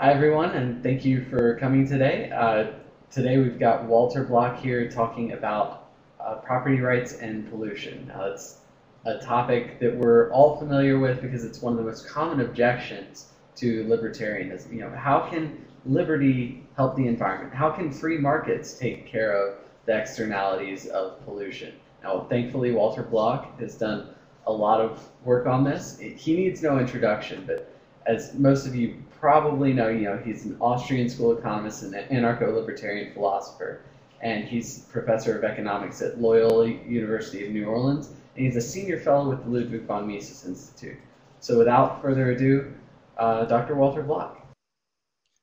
Hi, everyone, and thank you for coming today. Uh, today we've got Walter Block here talking about uh, property rights and pollution. Now, that's a topic that we're all familiar with because it's one of the most common objections to libertarianism. You know, how can liberty help the environment? How can free markets take care of the externalities of pollution? Now, thankfully, Walter Block has done a lot of work on this. He needs no introduction, but as most of you probably know, you know, he's an Austrian school economist and an anarcho-libertarian philosopher, and he's professor of economics at Loyola University of New Orleans, and he's a senior fellow with the Ludwig von Mises Institute. So without further ado, uh, Dr. Walter Block.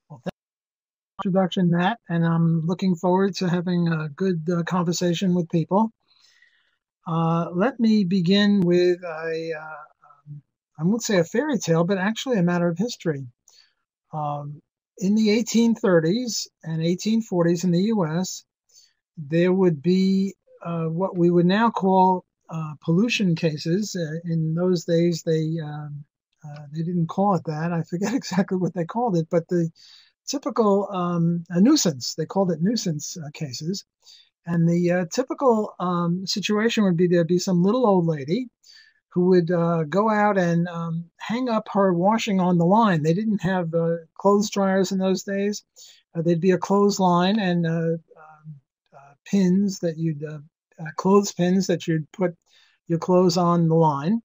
Well, thank you for introduction, Matt, and I'm looking forward to having a good uh, conversation with people. Uh, let me begin with a, uh, um, I won't say a fairy tale, but actually a matter of history. Um, in the 1830s and 1840s in the U.S., there would be uh, what we would now call uh, pollution cases. Uh, in those days, they um, uh, they didn't call it that. I forget exactly what they called it, but the typical um, nuisance. They called it nuisance uh, cases. And the uh, typical um, situation would be there'd be some little old lady who would uh, go out and um, hang up her washing on the line. They didn't have uh, clothes dryers in those days. Uh, there'd be a clothesline and uh, um, uh, pins that you'd uh, clothes pins that you'd put your clothes on the line,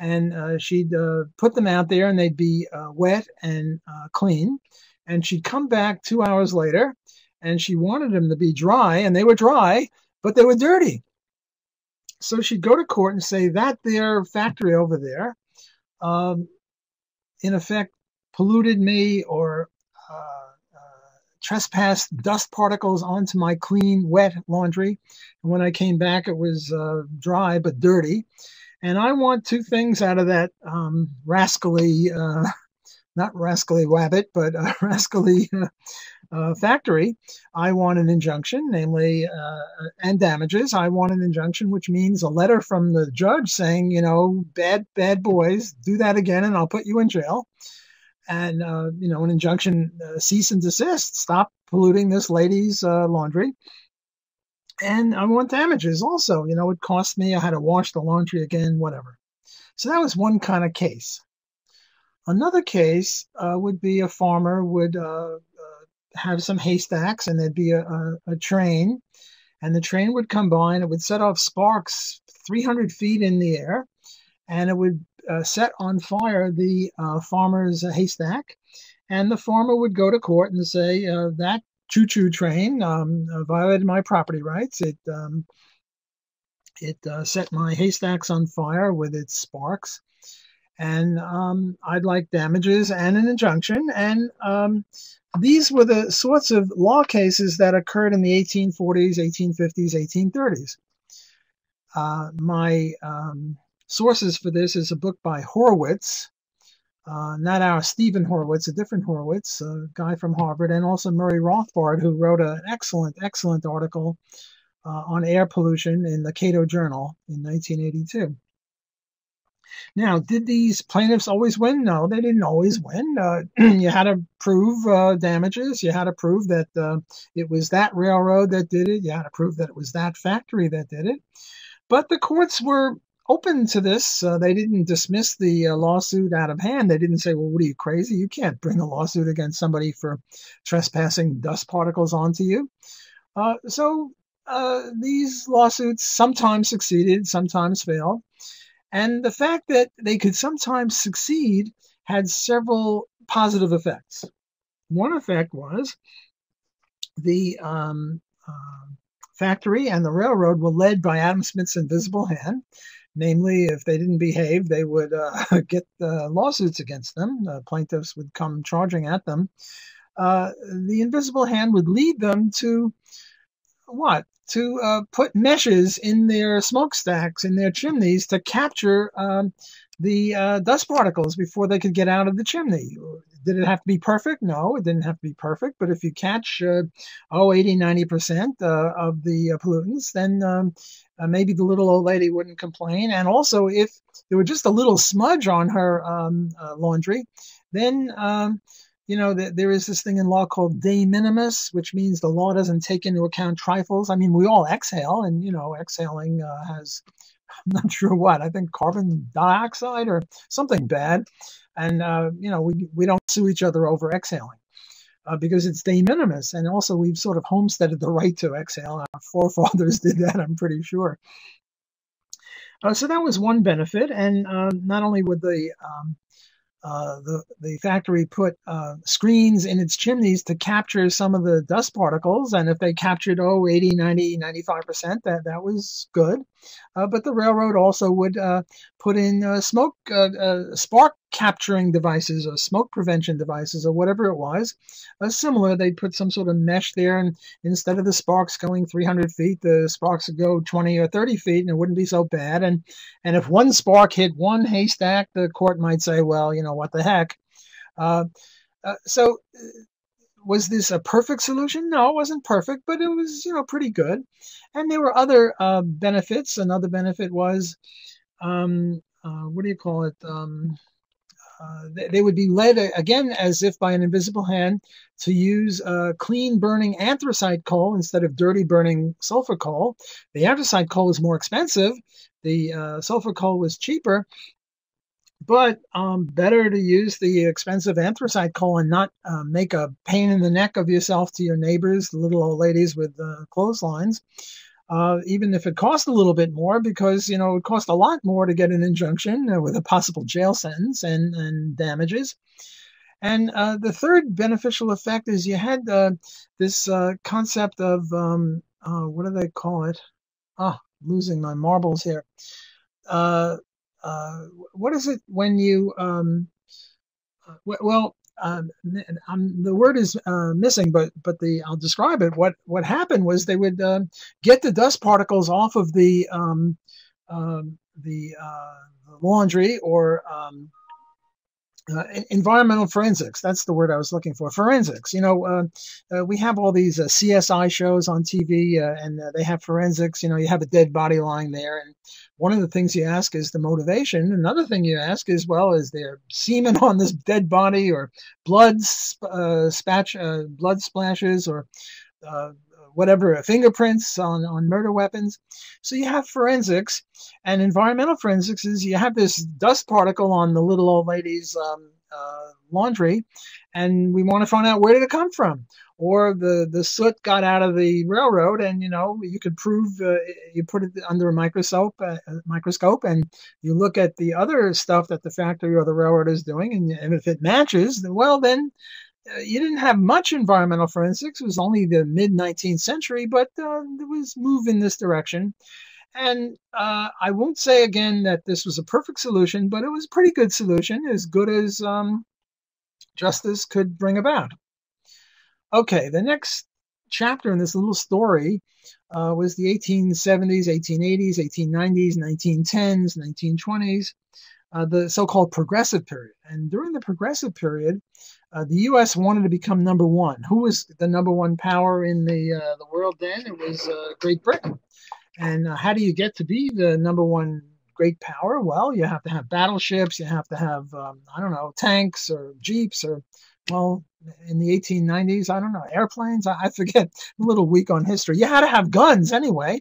and she'd put them out there, and they'd be wet and clean. And she'd come back two hours later, and she wanted them to be dry, and they were dry, but they were dirty so she'd go to court and say that their factory over there, um, in effect, polluted me or uh, uh, trespassed dust particles onto my clean, wet laundry. And when I came back, it was uh, dry but dirty. And I want two things out of that um, rascally, uh, not rascally wabbit, but rascally uh, uh, factory, I want an injunction, namely, uh, and damages. I want an injunction, which means a letter from the judge saying, you know, bad, bad boys, do that again and I'll put you in jail. And, uh, you know, an injunction, uh, cease and desist, stop polluting this lady's uh, laundry. And I want damages also. You know, it cost me, I had to wash the laundry again, whatever. So that was one kind of case. Another case uh, would be a farmer would have some haystacks and there'd be a, a, a, train and the train would come by and it would set off sparks 300 feet in the air and it would uh, set on fire the uh, farmer's haystack and the farmer would go to court and say uh, that choo-choo train um, uh, violated my property rights it um, it uh, set my haystacks on fire with its sparks and um, I'd like damages and an injunction. And um, these were the sorts of law cases that occurred in the 1840s, 1850s, 1830s. Uh, my um, sources for this is a book by Horowitz, uh, not our Steven Horwitz, a different Horowitz, a guy from Harvard, and also Murray Rothbard, who wrote an excellent, excellent article uh, on air pollution in the Cato Journal in 1982. Now, did these plaintiffs always win? No, they didn't always win. Uh, you had to prove uh, damages. You had to prove that uh, it was that railroad that did it. You had to prove that it was that factory that did it. But the courts were open to this. Uh, they didn't dismiss the uh, lawsuit out of hand. They didn't say, well, what are you, crazy? You can't bring a lawsuit against somebody for trespassing dust particles onto you. Uh, so these lawsuits sometimes succeeded, sometimes failed. And the fact that they could sometimes succeed had several positive effects. One effect was the um, uh, factory and the railroad were led by Adam Smith's invisible hand. Namely, if they didn't behave, they would uh, get uh, lawsuits against them. plaintiffs would come charging at them. Uh, the invisible hand would lead them to what? to uh, put meshes in their smokestacks, in their chimneys, to capture um, the uh, dust particles before they could get out of the chimney. Did it have to be perfect? No, it didn't have to be perfect. But if you catch, uh, oh, 80, 90% uh, of the uh, pollutants, then um, uh, maybe the little old lady wouldn't complain. And also, if there were just a little smudge on her um, laundry, then um, you know, that there is this thing in law called de minimis, which means the law doesn't take into account trifles. I mean, we all exhale, and you know, exhaling uh, has I'm not sure what. I think carbon dioxide or something bad, and uh, you know, we we don't sue each other over exhaling. Uh, because it's de minimis, and also we've sort of homesteaded the right to exhale. Our forefathers did that, I'm pretty sure. Uh, so that was one benefit, and uh, not only would the um, uh, the, the factory put uh, screens in its chimneys to capture some of the dust particles. And if they captured, oh, 80, 90, 95%, that, that was good. Uh, but the railroad also would uh, put in uh, smoke, spark capturing devices or smoke prevention devices or whatever it was. similar, they'd put some sort of mesh there. And instead of the sparks going 300 feet, the sparks would go 20 or 30 feet and it wouldn't be so bad. And, and if one spark hit one haystack, the court might say, well, you know, what the heck. Uh, uh, so was this a perfect solution? No, it wasn't perfect, but it was you know pretty good. And there were other uh, benefits. Another benefit was, um, uh, what do you call it? Um, uh, they, would be led again as if by an invisible hand to use uh, clean burning anthracite coal instead of dirty burning sulfur coal. The anthracite coal is more expensive. The uh, sulfur coal was cheaper, but um, better to use the expensive anthracite coal and not uh, make a pain in the neck of yourself to your neighbors, the little old ladies with uh, clotheslines. Uh, even if it cost a little bit more, because you know it cost a lot more to get an injunction uh, with a possible jail sentence and, and damages. And uh, the third beneficial effect is you had uh, this concept of um, what do they call it? Ah, losing my marbles here. Uh, uh, what is it when you um, uh, well um, um, the word is uh, missing, but but the I'll describe it. What what happened was they would uh, get the dust particles off of the um, um the, uh, laundry or uh, environmental forensics. That's the word I was looking for. Forensics. You know, uh, uh, we have all these uh, CSI shows on TV, uh, and uh, they have forensics. You know, you have a dead body lying there, and one of the things you ask is the motivation. Another thing you ask is, well, is there semen on this dead body, or blood spatch, blood splashes, or whatever fingerprints on, on murder weapons. So you have forensics, and environmental forensics is you have this dust particle on the little old lady's um, uh, laundry, and we want to find out where did it come from. Or the, the soot got out of the railroad, and you know you could prove uh, you put it under a microscope, uh, microscope, and you look at the other stuff that the factory or the railroad is doing, and, and if it matches, well then uh, you didn't have much environmental forensics. It was only the mid 19th century, but uh, there was move in this direction. And uh, I won't say again that this was a perfect solution, but it was a pretty good solution, as good as um, justice could bring about. Okay, the next chapter in this little story uh, was the 1870s, 1880s, 1890s, 1910s, 1920s, uh, the so called progressive period. And during the progressive period, uh, the U.S. wanted to become number one. Who was the number one power in the uh, the world then? It was uh, Great Britain. And uh, how do you get to be the number one great power? Well, you have to have battleships. You have to have um, I don't know tanks or jeeps or well in the 1890s I don't know airplanes. I, I forget. a little weak on history. You had to have guns anyway.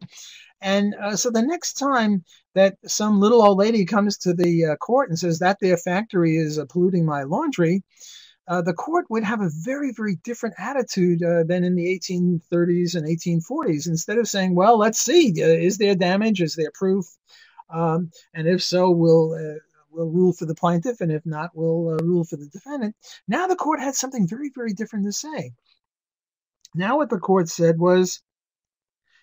And uh, so the next time that some little old lady comes to the uh, court and says that their factory is polluting my laundry, uh, the court would have a very, very different attitude uh, than in the 1830s and 1840s. Instead of saying, well, let's see, uh, is there damage? Is there proof? Um, and if so, we'll, uh, we'll rule for the plaintiff. And if not, we'll uh, rule for the defendant. Now the court had something very, very different to say. Now what the court said was,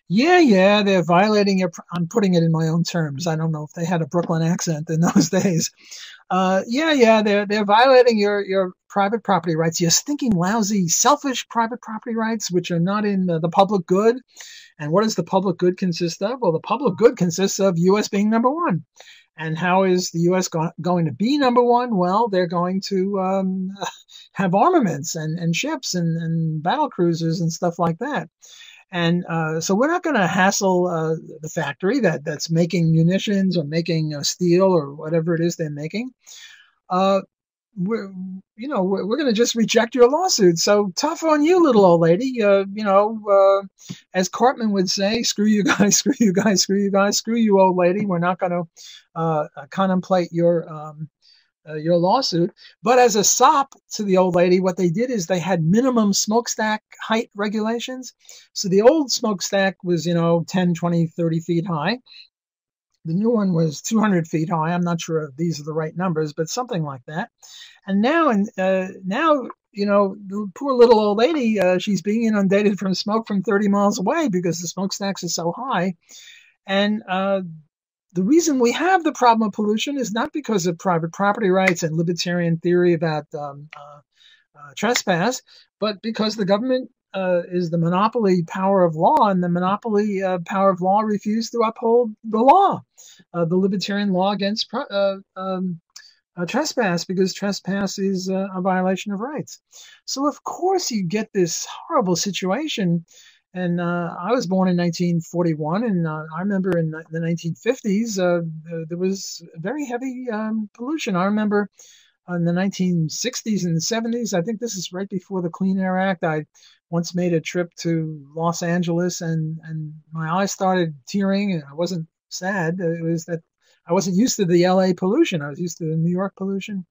yeah, yeah, they're violating your. I'm putting it in my own terms. I don't know if they had a Brooklyn accent in those days. Uh, yeah, yeah, they're they're violating your your private property rights. Your stinking, lousy, selfish private property rights, which are not in the, the public good. And what does the public good consist of? Well, the public good consists of U.S. being number one. And how is the U.S. Go- going to be number one? Well, they're going to um, have armaments and, and ships and, and battle cruisers and stuff like that. And uh, so we're not going to hassle uh, the factory that, that's making munitions or making uh, steel or whatever it is they're making. Uh, we're you know we're, we're going to just reject your lawsuit. So tough on you, little old lady. Uh, you know, uh, as Cartman would say, "Screw you guys, screw you guys, screw you guys, screw you, old lady." We're not going to contemplate your um, uh, your lawsuit. But as a sop to the old lady, what they did is they had minimum smokestack height regulations. So the old smokestack was, you know, 10, 20, 30 feet high. The new one was 200 feet high. I'm not sure if these are the right numbers, but something like that. And now, and uh, now, you know, the poor little old lady, uh, she's being inundated from smoke from 30 miles away because the smokestacks are so high. And uh, the reason we have the problem of pollution is not because of private property rights and libertarian theory about um, uh, uh, trespass, but because the government uh, is the monopoly power of law, and the monopoly uh, power of law refused to uphold the law, uh, the libertarian law against uh, um, trespass, because trespass is a violation of rights. So, of course, you get this horrible situation and uh, I was born in 1941, and uh, I remember in the 1950s uh, there was very heavy um, pollution. I remember in the 1960s and the 70s. I think this is right before the Clean Air Act. I once made a trip to Los Angeles, and and my eyes started tearing, and I wasn't sad. It was that I wasn't used to the LA pollution. I was used to the New York pollution,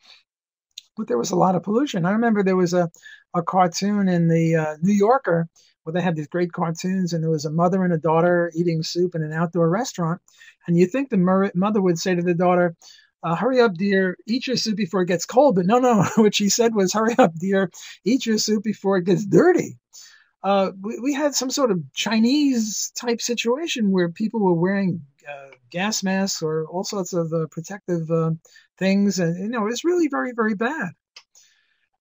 but there was a lot of pollution. I remember there was a a cartoon in the uh, New Yorker where they had these great cartoons, and there was a mother and a daughter eating soup in an outdoor restaurant. And you think the mother would say to the daughter, uh, hurry up, dear, eat your soup before it gets cold. But no, no, what she said was, hurry up, dear, eat your soup before it gets dirty. Uh, we, we, had some sort of Chinese type situation where people were wearing uh, gas masks or all sorts of uh, protective uh, things. And, you know, it's really very, very bad.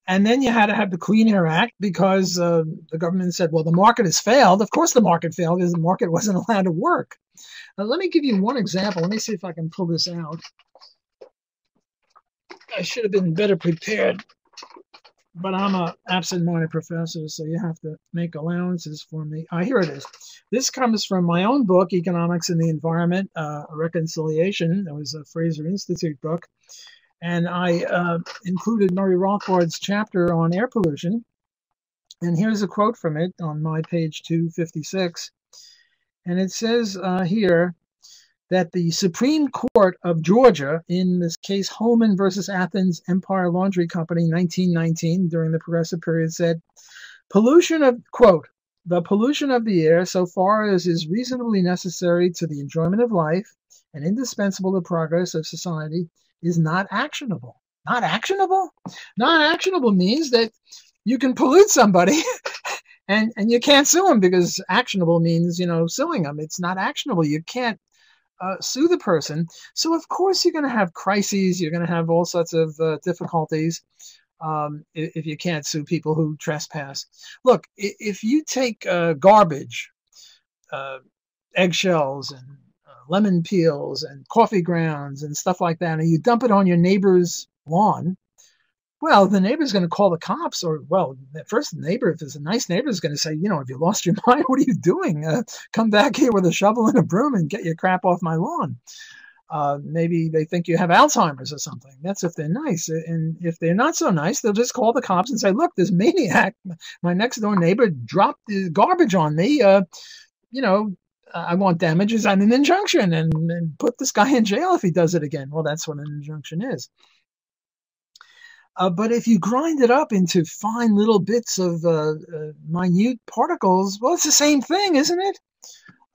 And then you had to have the Clean Air Act because uh, the government said, well, the market has failed. Of course, the market failed because the market wasn't allowed to work. Now, let me give you one example. Let me see if I can pull this out. I should have been better prepared, but I'm a absent-minded professor, so you have to make allowances for me. Ah, here it is. This comes from my own book, Economics and the Environment, uh, Reconciliation. It was a Fraser Institute book. And I uh, included Murray Rothbard's chapter on air pollution. And here's a quote from it on my page 256. And it says uh, here that the Supreme Court of Georgia, in this case Holman versus Athens Empire Laundry Company, 1919, during the progressive period, said pollution of, quote, the pollution of the air, so far as is reasonably necessary to the enjoyment of life and indispensable to progress of society, is not actionable. Not actionable? Not actionable means that you can pollute somebody and, and you can't sue them because actionable means, you know, suing them. It's not actionable. You can't uh, sue the person. So, of course, you're going to have crises. You're going to have all sorts of uh, difficulties um, if, if, you can't sue people who trespass. Look, if you take uh, garbage, uh, eggshells, and lemon peels and coffee grounds and stuff like that, and you dump it on your neighbor's lawn, well, the neighbor's going to call the cops, or well, at first the neighbor, if it's a nice neighbor, is going to say, you know, have you lost your mind? What are you doing? Uh, come back here with a shovel and a broom and get your crap off my lawn. Uh, maybe they think you have Alzheimer's or something. That's if they're nice. And if they're not so nice, they'll just call the cops and say, look, this maniac, my next door neighbor, dropped the garbage on me. Uh, you know, I want damages and an injunction and, and, put this guy in jail if he does it again. Well, that's what an injunction is. Uh, but if you grind it up into fine little bits of uh, uh, minute particles, well, it's the same thing, isn't it?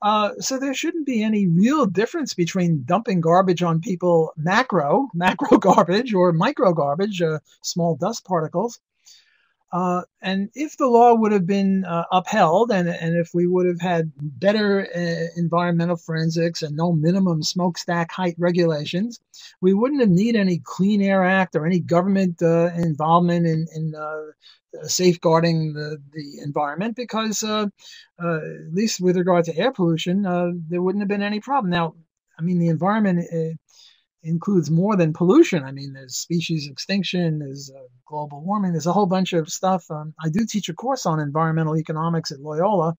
Uh, so there shouldn't be any real difference between dumping garbage on people, macro, macro garbage, or micro garbage, uh, small dust particles, uh, and if the law would have been uh, upheld and, and if we would have had better uh, environmental forensics and no minimum smokestack height regulations, we wouldn't have need any Clean Air Act or any government uh, involvement in, in uh, safeguarding the, the environment because, uh, at least with regard to air pollution, there wouldn't have been any problem. Now, I mean, the environment includes more than pollution. I mean, there's species extinction, there's uh, global warming, there's a whole bunch of stuff. Um, I do teach a course on environmental economics at Loyola.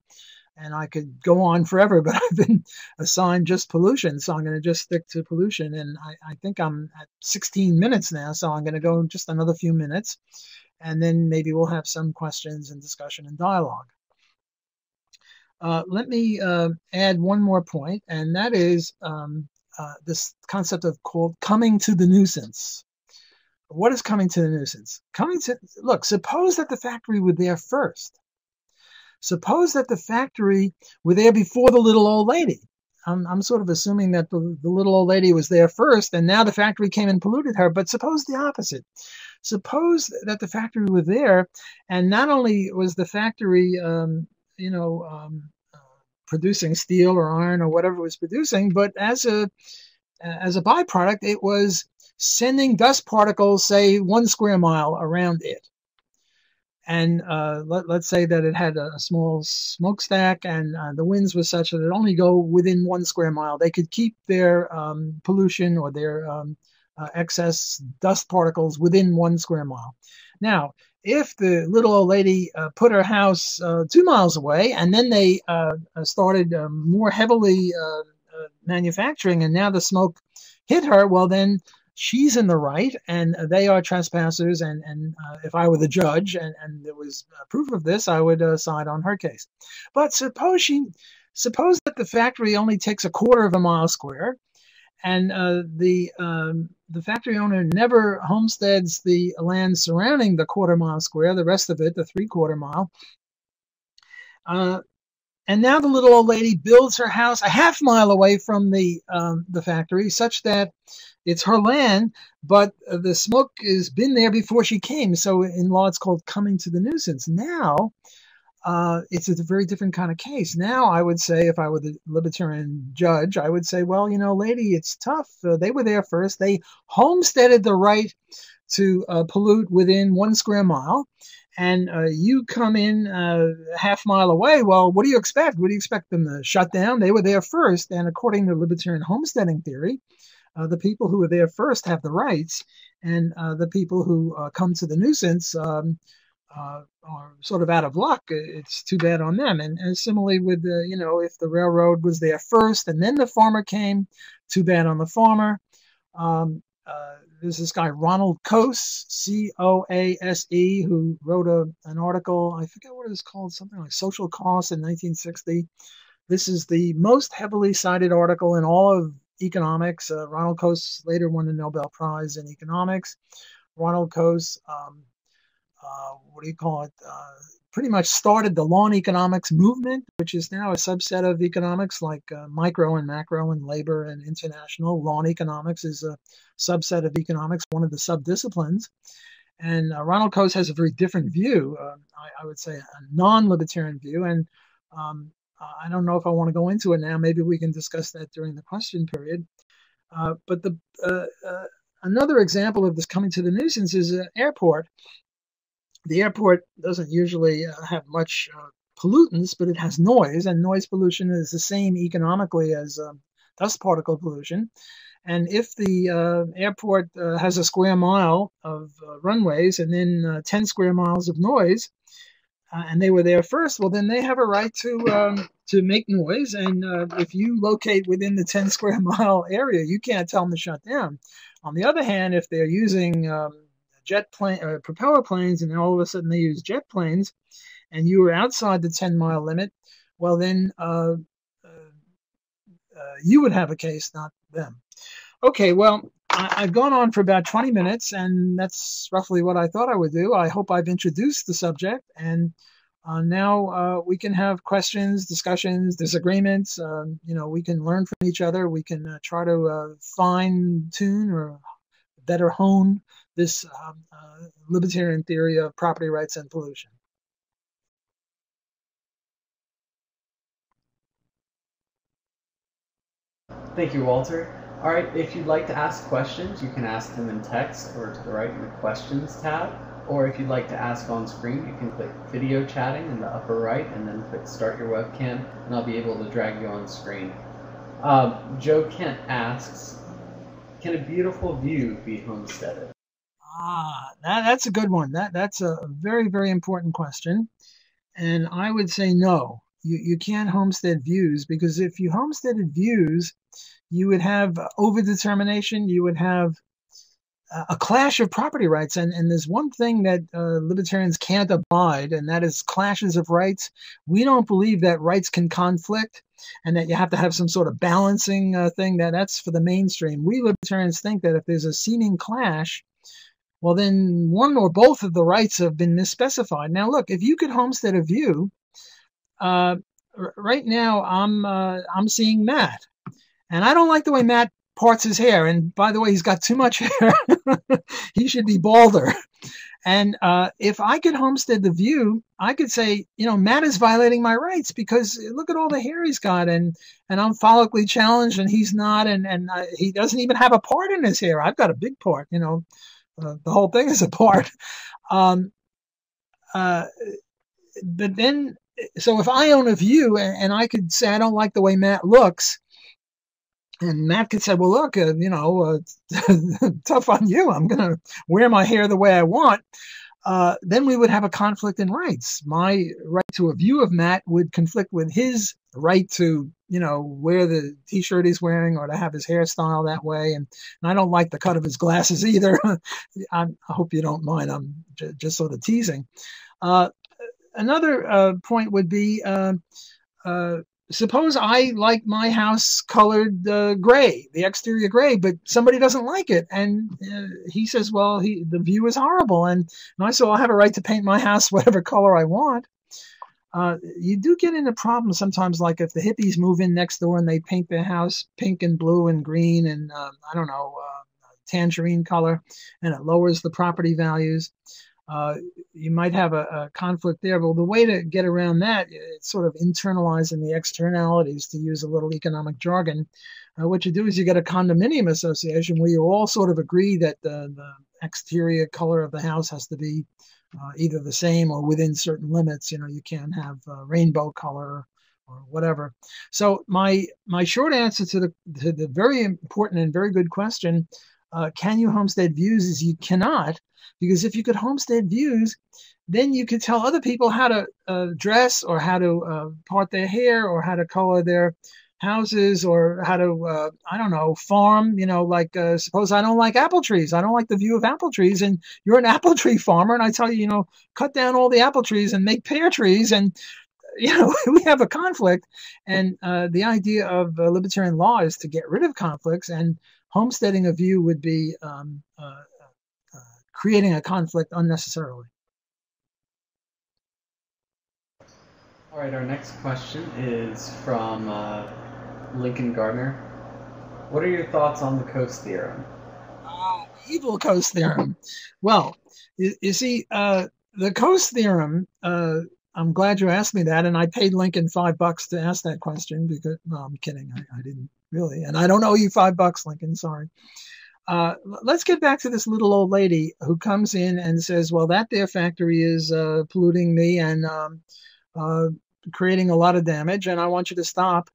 and I could go on forever, but I've been assigned just pollution, so I'm going to just stick to pollution. And I, I think I'm at 16 minutes now, so I'm going to go just another few minutes, and then maybe we'll have some questions and discussion and dialogue. Uh, let me uh, add one more point, and that is um, uh, this concept of called coming to the nuisance. What is coming to the nuisance? Coming to look. Suppose that the factory were there first Suppose that the factory were there before the little old lady. I'm, I'm sort of assuming that the, the little old lady was there first and now the factory came and polluted her, but suppose the opposite. Suppose that the factory were there and not only was the factory, um, you know, um, producing steel or iron or whatever it was producing, but as a as a byproduct, it was sending dust particles, say, one square mile around it and uh, let, us say that it had a, small smokestack and uh, the winds were such that it only go within one square mile. They could keep their um, pollution or their um, uh, excess dust particles within one square mile. Now, if the little old lady uh, put her house uh, two miles away and then they uh, started um, more heavily manufacturing and now the smoke hit her, well, then she's in the right and they are trespassers. And, and uh, if I were the judge and, and there was proof of this, I would uh, side on her case. But suppose she, suppose that the factory only takes a quarter of a mile square and uh, the um, the factory owner never homesteads the land surrounding the quarter mile square, the rest of it, the three quarter mile. Uh, and now the little old lady builds her house a half mile away from the um, the factory, such that it's her land, but the smoke has been there before she came. So in law, it's called coming to the nuisance. Now, uh, it's a very different kind of case. Now, I would say, if I were the libertarian judge, I would say, well, you know, lady, it's tough. Uh, they were there first. They homesteaded the right to uh, pollute within one square mile and uh, you come in uh, half mile away. Well, what do you expect? What do you expect them to shut down? They were there first, and according to libertarian homesteading theory, uh, the people who were there first have the rights, and the people who come to the nuisance um, uh, are sort of out of luck. It's too bad on them. And, and similarly with the, you know, if the railroad was there first and then the farmer came, too bad on the farmer. Um, there's this guy Ronald Coase, C O A S E, who wrote a, an article. I forget what it was called, something like Social Costs in 1960. This is the most heavily cited article in all of economics. Uh, Ronald Coase later won the Nobel Prize in economics. Ronald Coase, um, uh, what do you call it? Uh, pretty much started the law and economics movement, which is now a subset of economics like uh, micro and macro and labor and international. Law and economics is a subset of economics, one of the subdisciplines. And uh, Ronald Coase has a very different view, uh, I, I, would say a non libertarian view. And um, I don't know if I want to go into it now. Maybe we can discuss that during the question period. Uh, but the another example of this coming to the nuisance is an airport the airport doesn't usually uh, have much uh, pollutants, but it has noise, and noise pollution is the same economically as um, dust particle pollution. And if the uh, airport uh, has a square mile of uh, runways and then uh, 10 square miles of noise, and they were there first, well, then they have a right to um, to make noise. And if you locate within the 10 square mile area, you can't tell them to shut down. On the other hand, if they're using um, jet plane uh, propeller planes, and then all of a sudden they use jet planes, and you were outside the 10 mile limit, well then uh, uh, uh, you would have a case, not them. Okay, well I, have gone on for about 20 minutes, and that's roughly what I thought I would do. I hope I've introduced the subject, and uh, now we can have questions, discussions, disagreements. Um, you know, we can learn from each other. We can try to fine tune or better hone this um, uh, libertarian theory of property rights and pollution. Thank you, Walter. All right, if you'd like to ask questions, you can ask them in text or to the right in the questions tab. Or if you'd like to ask on screen, you can click video chatting in the upper right and then click start your webcam and I'll be able to drag you on screen. Um, Joe Kent asks, can a beautiful view be homesteaded? Ah, that, that's a good one. That that's a very very important question, and I would say no. you, you can't homestead views because if you homesteaded views, you would have overdetermination, you would have a clash of property rights. And, and there's one thing that uh, libertarians can't abide, and that is clashes of rights. We don't believe that rights can conflict and that you have to have some sort of balancing uh, thing. That that's for the mainstream. We libertarians think that if there's a seeming clash, well, then one or both of the rights have been misspecified. Now, look, if you could homestead a view, uh, right now I'm uh, I'm seeing Matt, and I don't like the way Matt parts his hair. And by the way, he's got too much hair. he should be balder. And uh, if I could homestead the view, I could say, you know, Matt is violating my rights because look at all the hair he's got, and and I'm follically challenged, and he's not, and and I, he doesn't even have a part in his hair. I've got a big part, you know, uh, the whole thing is a part. Um, uh, but then, so if I own a view, and, and I could say I don't like the way Matt looks, and Matt could say, well, look, uh, you know, uh, tough on you. I'm going to wear my hair the way I want. Uh, then we would have a conflict in rights. My right to a view of Matt would conflict with his right to, you know, wear the t-shirt he's wearing or to have his hairstyle that way. And, and I don't like the cut of his glasses either. i hope you don't mind. I'm j- just sort of teasing. Uh, another uh, point would be uh, suppose I like my house colored uh, gray, the exterior gray, but somebody doesn't like it, and uh, he says, "Well, he, the view is horrible," and, and I say, well, "I have a right to paint my house whatever color I want." Uh, you do get into problems sometimes, like if the hippies move in next door and they paint their house pink and blue and green and um, I don't know uh, tangerine color, and it lowers the property values uh, you might have a, a, conflict there. But the way to get around that, it's sort of internalizing the externalities, to use a little economic jargon. Uh, what you do is you get a condominium association where you all sort of agree that the exterior color of the house has to be uh, either the same or within certain limits. You know, you can't have rainbow color or whatever. So my my short answer to the to the very important and very good question uh, can you homestead views is you cannot because if you could homestead views then you could tell other people how to uh, dress or how to uh, part their hair or how to color their houses or how to uh, i don't know farm you know like uh, suppose i don't like apple trees i don't like the view of apple trees and you're an apple tree farmer and i tell you you know cut down all the apple trees and make pear trees and you know we have a conflict and uh, the idea of libertarian law is to get rid of conflicts and homesteading a view would be um, uh, uh, creating a conflict unnecessarily. All right, our next question is from uh, Lincoln Gardner. What are your thoughts on the Coase theorem? Uh, evil Coase theorem. Well, you, you see, uh, the Coase theorem. Uh, I'm glad you asked me that, and I paid Lincoln five bucks to ask that question because. I'm kidding. I, I didn't really. And I don't owe you five bucks, Lincoln. Sorry. Uh, let's get back to this little old lady who comes in and says, "Well, that there factory is uh, polluting me and um, uh, creating a lot of damage, and I want you to stop."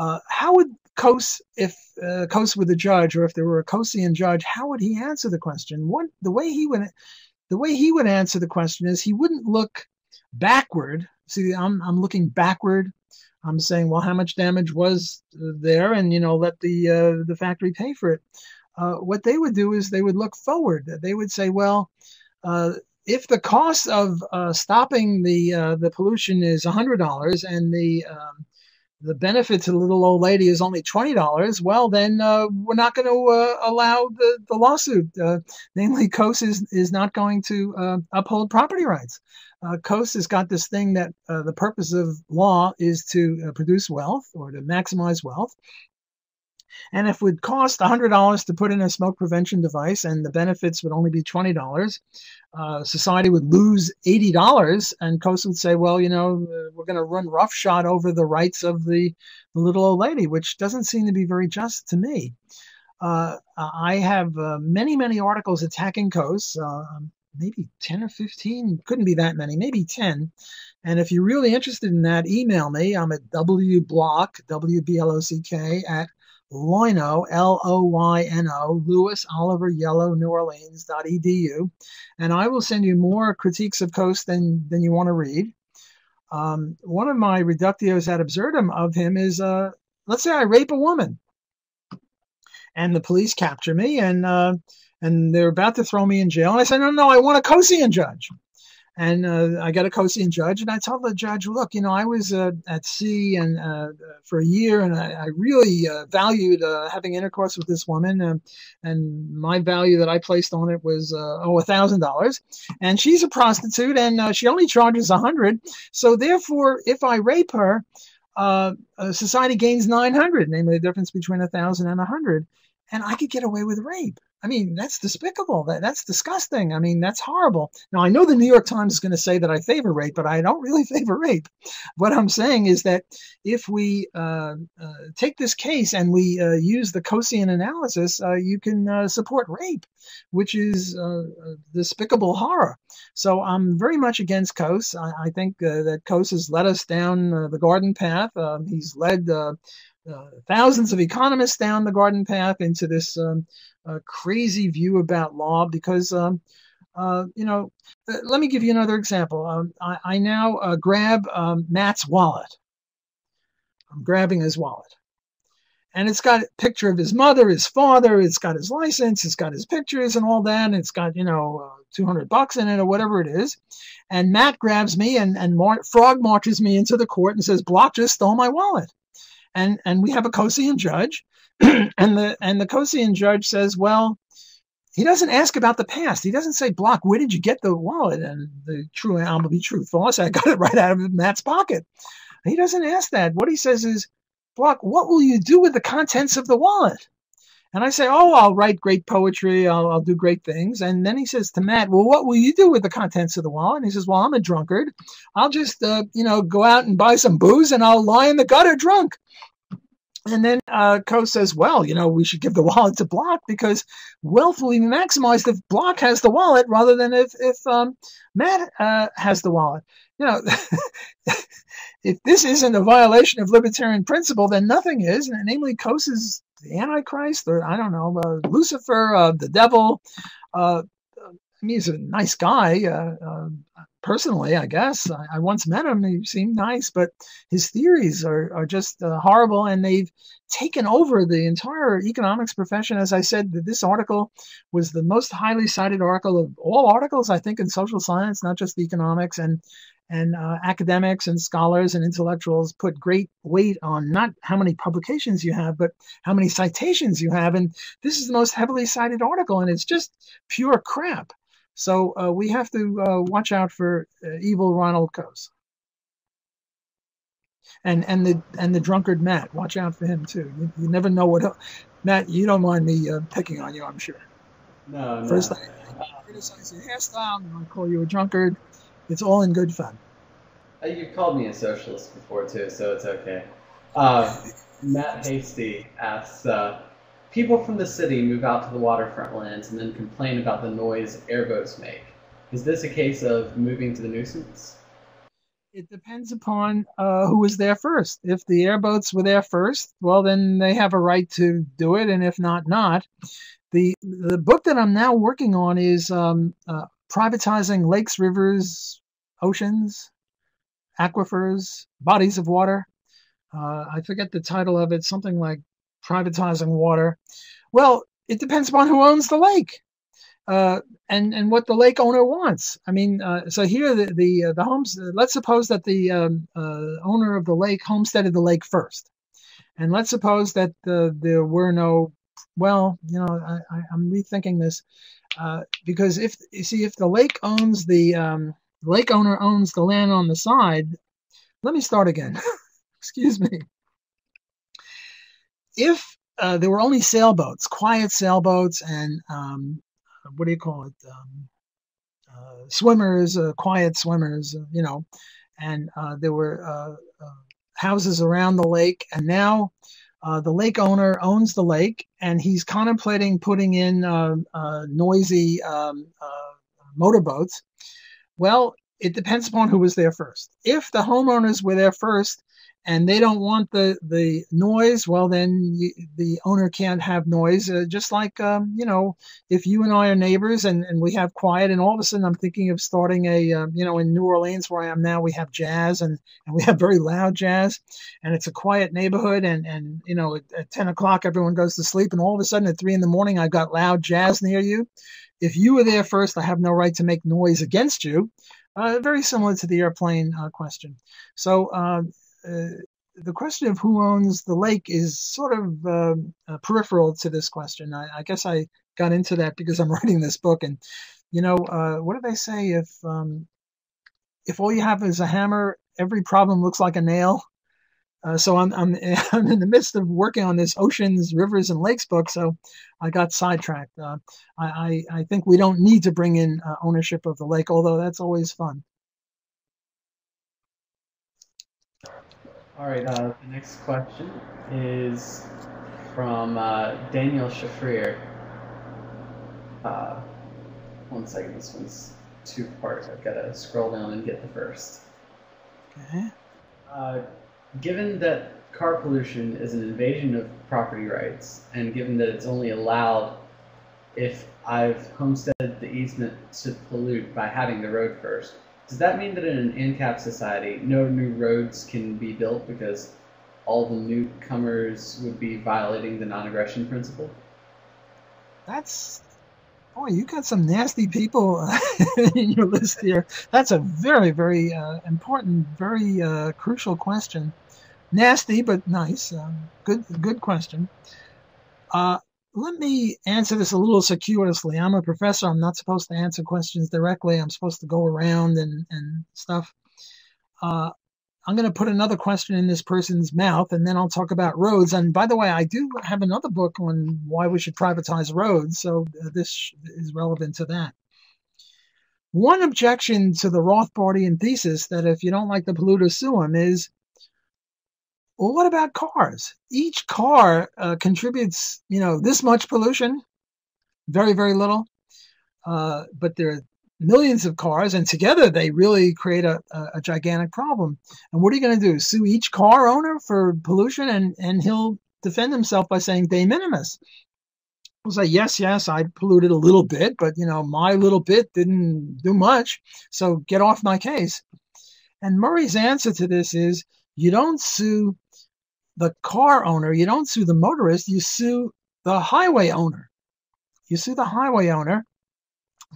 Uh, how would Coase, if uh, were the judge, or if there were a Coasean judge, how would he answer the question? What the way he would, the way he would answer the question is he wouldn't look backward. See, I'm I'm looking backward I'm saying, well, how much damage was there, and you know, let the uh, the factory pay for it. Uh, what they would do is they would look forward. They would say, well, uh, if the cost of uh, stopping the uh, the pollution is hundred dollars and the um, the benefit to the little old lady is only twenty dollars, well, then uh, we're not going to allow the the lawsuit. namely, Coase is is not going to uphold property rights uh, Coase has got this thing that uh, the purpose of law is to uh, produce wealth or to maximize wealth. And if it would cost $100 to put in a smoke prevention device and the benefits would only be $20, uh, society would lose $80. And Coase would say, well, you know, uh, we're going to run roughshod over the rights of the, the, little old lady, which doesn't seem to be very just to me. Uh, I have uh, many, many articles attacking Coase. Uh, maybe 10 or 15, couldn't be that many, maybe 10. And if you're really interested in that, email me. I'm at wblock, W-B-L-O-C-K, at Loyno, L-O-Y-N-O, Lewis Oliver Yellow New Orleans.edu. And I will send you more critiques of Coase than, than you want to read. Um, one of my reductios ad absurdum of him is, uh, let's say I rape a woman, and the police capture me, and uh, and they're about to throw me in jail, and I say, no, no, I want a Coasean judge. And uh, I got a Coasean judge, and I told the judge, look, you know, I was uh, at sea and uh, for a year, and I, I really uh, valued uh, having intercourse with this woman, um, and my value that I placed on it was uh, oh a thousand dollars, and she's a prostitute, and she only charges a hundred. So therefore, if I rape her, society gains nine hundred, namely the difference between a thousand and a hundred, and I could get away with rape. I mean, that's despicable. That that's disgusting. I mean, that's horrible. Now I know the New York Times is going to say that I favor rape, but I don't really favor rape. What I'm saying is that if we uh, uh, take this case and we uh, use the Coasean analysis, uh, you can uh, support rape, which is uh, despicable horror. So I'm very much against Coase. I, I think that Coase has led us down the garden path. Um, he's led. Thousands of economists down the garden path into this um, a crazy view about law because, um, uh, you know, uh, let me give you another example. Um, I, I, now uh, grab um, Matt's wallet. I'm grabbing his wallet. And it's got a picture of his mother, his father, it's got his license, it's got his pictures and all that, and it's got, you know, uh, 200 bucks in it or whatever it is. And Matt grabs me and, and Mar- Frog marches me into the court and says, Block just stole my wallet. And, and we have a Coasean judge and the and the Coasean judge says, well, he doesn't ask about the past. He doesn't say, Block, where did you get the wallet? And the true I'm gonna be truthful. I say, I got it right out of Matt's pocket. He doesn't ask that. What he says is, Block, what will you do with the contents of the wallet? And I say, Oh, I'll write great poetry. I'll, I'll, do great things. And then he says to Matt, Well, what will you do with the contents of the wallet? And he says, Well, I'm a drunkard. I'll just, uh, you know, go out and buy some booze and I'll lie in the gutter drunk. And then uh, Coase says, well, you know, we should give the wallet to Block because wealth will be maximized if Block has the wallet rather than if, if um, Matt uh, has the wallet. You know, if this isn't a violation of libertarian principle, then nothing is, And namely is the Antichrist, or I don't know, uh, Lucifer, uh, the devil. Uh, I mean, he's a nice guy. Uh, uh, personally, I guess. I, I, once met him. He seemed nice, but his theories are, are just uh, horrible, and they've taken over the entire economics profession. As I said, this article was the most highly cited article of all articles, I think, in social science, not just economics. And and uh, academics and scholars and intellectuals put great weight on not how many publications you have, but how many citations you have. And this is the most heavily cited article, and it's just pure crap. So uh, we have to uh, watch out for uh, evil Ronald Coase. And and the and the drunkard Matt, watch out for him too. You, you never know what. Matt, you don't mind me uh, picking on you, I'm sure. No, First, no. I criticize your hairstyle, and I call you a drunkard. It's all in good fun. Uh, you've called me a socialist before too, so it's okay. Uh, Matt Hasty asks, People from the city move out to the waterfront lands and then complain about the noise airboats make. Is this a case of moving to the nuisance? It depends upon uh, who was there first. If the airboats were there first, well, then they have a right to do it, and if not, not. The the book that I'm now working on is um, uh, privatizing lakes, rivers, oceans, aquifers, bodies of water. Uh, I forget the title of it. Something like privatizing water. Well, it depends upon who owns the lake. Uh, and and what the lake owner wants. I mean, uh, so here the the uh, the homes. Let's suppose that the um, uh, owner of the lake homesteaded the lake first, and let's suppose that there were no. Well, you know, I I, am rethinking this uh, because if you see if the lake owns the um, lake owner owns the land on the side. Let me start again. Excuse me if uh, there were only sailboats, quiet sailboats, and um, what do you call it? Um, uh, swimmers, uh, quiet swimmers, uh, you know, and uh, there were uh, houses around the lake, and now the lake owner owns the lake, and he's contemplating putting in noisy um, motorboats. Well, it depends upon who was there first. If the homeowners were there first, and they don't want the the noise, well, then you, the owner can't have noise. Uh, just like um, you know, if you and I are neighbors and, and we have quiet, and all of a sudden I'm thinking of starting a uh, you know in New Orleans where I am now, we have jazz and and we have very loud jazz, and it's a quiet neighborhood, and and you know at, at ten o'clock everyone goes to sleep, and all of a sudden at three in the morning I've got loud jazz near you. If you were there first, I have no right to make noise against you. Uh, very similar to the airplane uh, question. So uh, uh, the question of who owns the lake is sort of uh, uh, peripheral to this question. I, I, guess I got into that because I'm writing this book, and you know, uh, what do they say? If um, if all you have is a hammer, every problem looks like a nail. Uh, so I'm, I'm I'm in the midst of working on this oceans, rivers, and lakes book. So I got sidetracked. Uh, I, I, I think we don't need to bring in ownership of the lake, although that's always fun. All right, uh, the next question is from uh, Daniel Shafrir. Uh, one second, this one's two part. I've got to scroll down and get the first. Okay. Given that car pollution is an invasion of property rights, and given that it's only allowed if I've homesteaded the easement to pollute by having the road first, does that mean that in an ANCAP society, no new roads can be built because all the newcomers would be violating the non-aggression principle? That's boy, you got some nasty people in your list here. That's a very, very uh, important, very uh, crucial question. Nasty, but nice. Um, good, good question. Uh, let me answer this a little circuitously. I'm a professor. I'm not supposed to answer questions directly. I'm supposed to go around and, and stuff. Uh, I'm going to put another question in this person's mouth and then I'll talk about roads. And by the way, I do have another book on why we should privatize roads. So uh, this is relevant to that. One objection to the Rothbardian thesis that if you don't like the polluter, sue him is well, what about cars? Each car uh, contributes, you know, this much pollution, very, very little. Uh, but there are millions of cars, and together they really create a, a, a gigantic problem. And what are you going to do? Sue each car owner for pollution, and, and he'll defend himself by saying de minimis. He'll say, yes, yes, I polluted a little bit, but, you know, my little bit didn't do much, so get off my case. And Murray's answer to this is you don't sue the car owner, you don't sue the motorist, you sue the highway owner. You sue the highway owner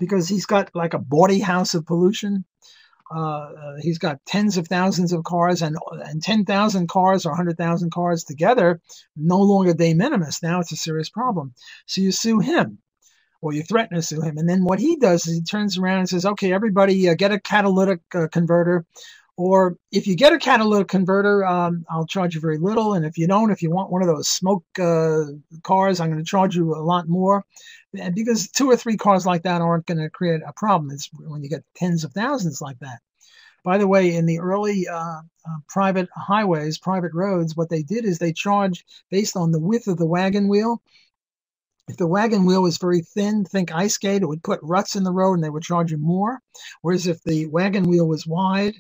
because he's got like a bawdy house of pollution. Uh, he's got tens of thousands of cars, and and ten thousand cars or hundred thousand cars together, no longer de minimis. Now it's a serious problem. So you sue him, or you threaten to sue him, and then what he does is he turns around and says, "Okay, everybody, uh, get a catalytic uh, converter." Or if you get a catalytic converter, um, I'll charge you very little. And if you don't, if you want one of those smoke uh, cars, I'm going to charge you a lot more. And because two or three cars like that aren't going to create a problem. It's when you get tens of thousands like that. By the way, in the early uh, uh, private highways, private roads, what they did is they charged based on the width of the wagon wheel. If the wagon wheel was very thin, think ice skate, it would put ruts in the road and they would charge you more. Whereas if the wagon wheel was wide,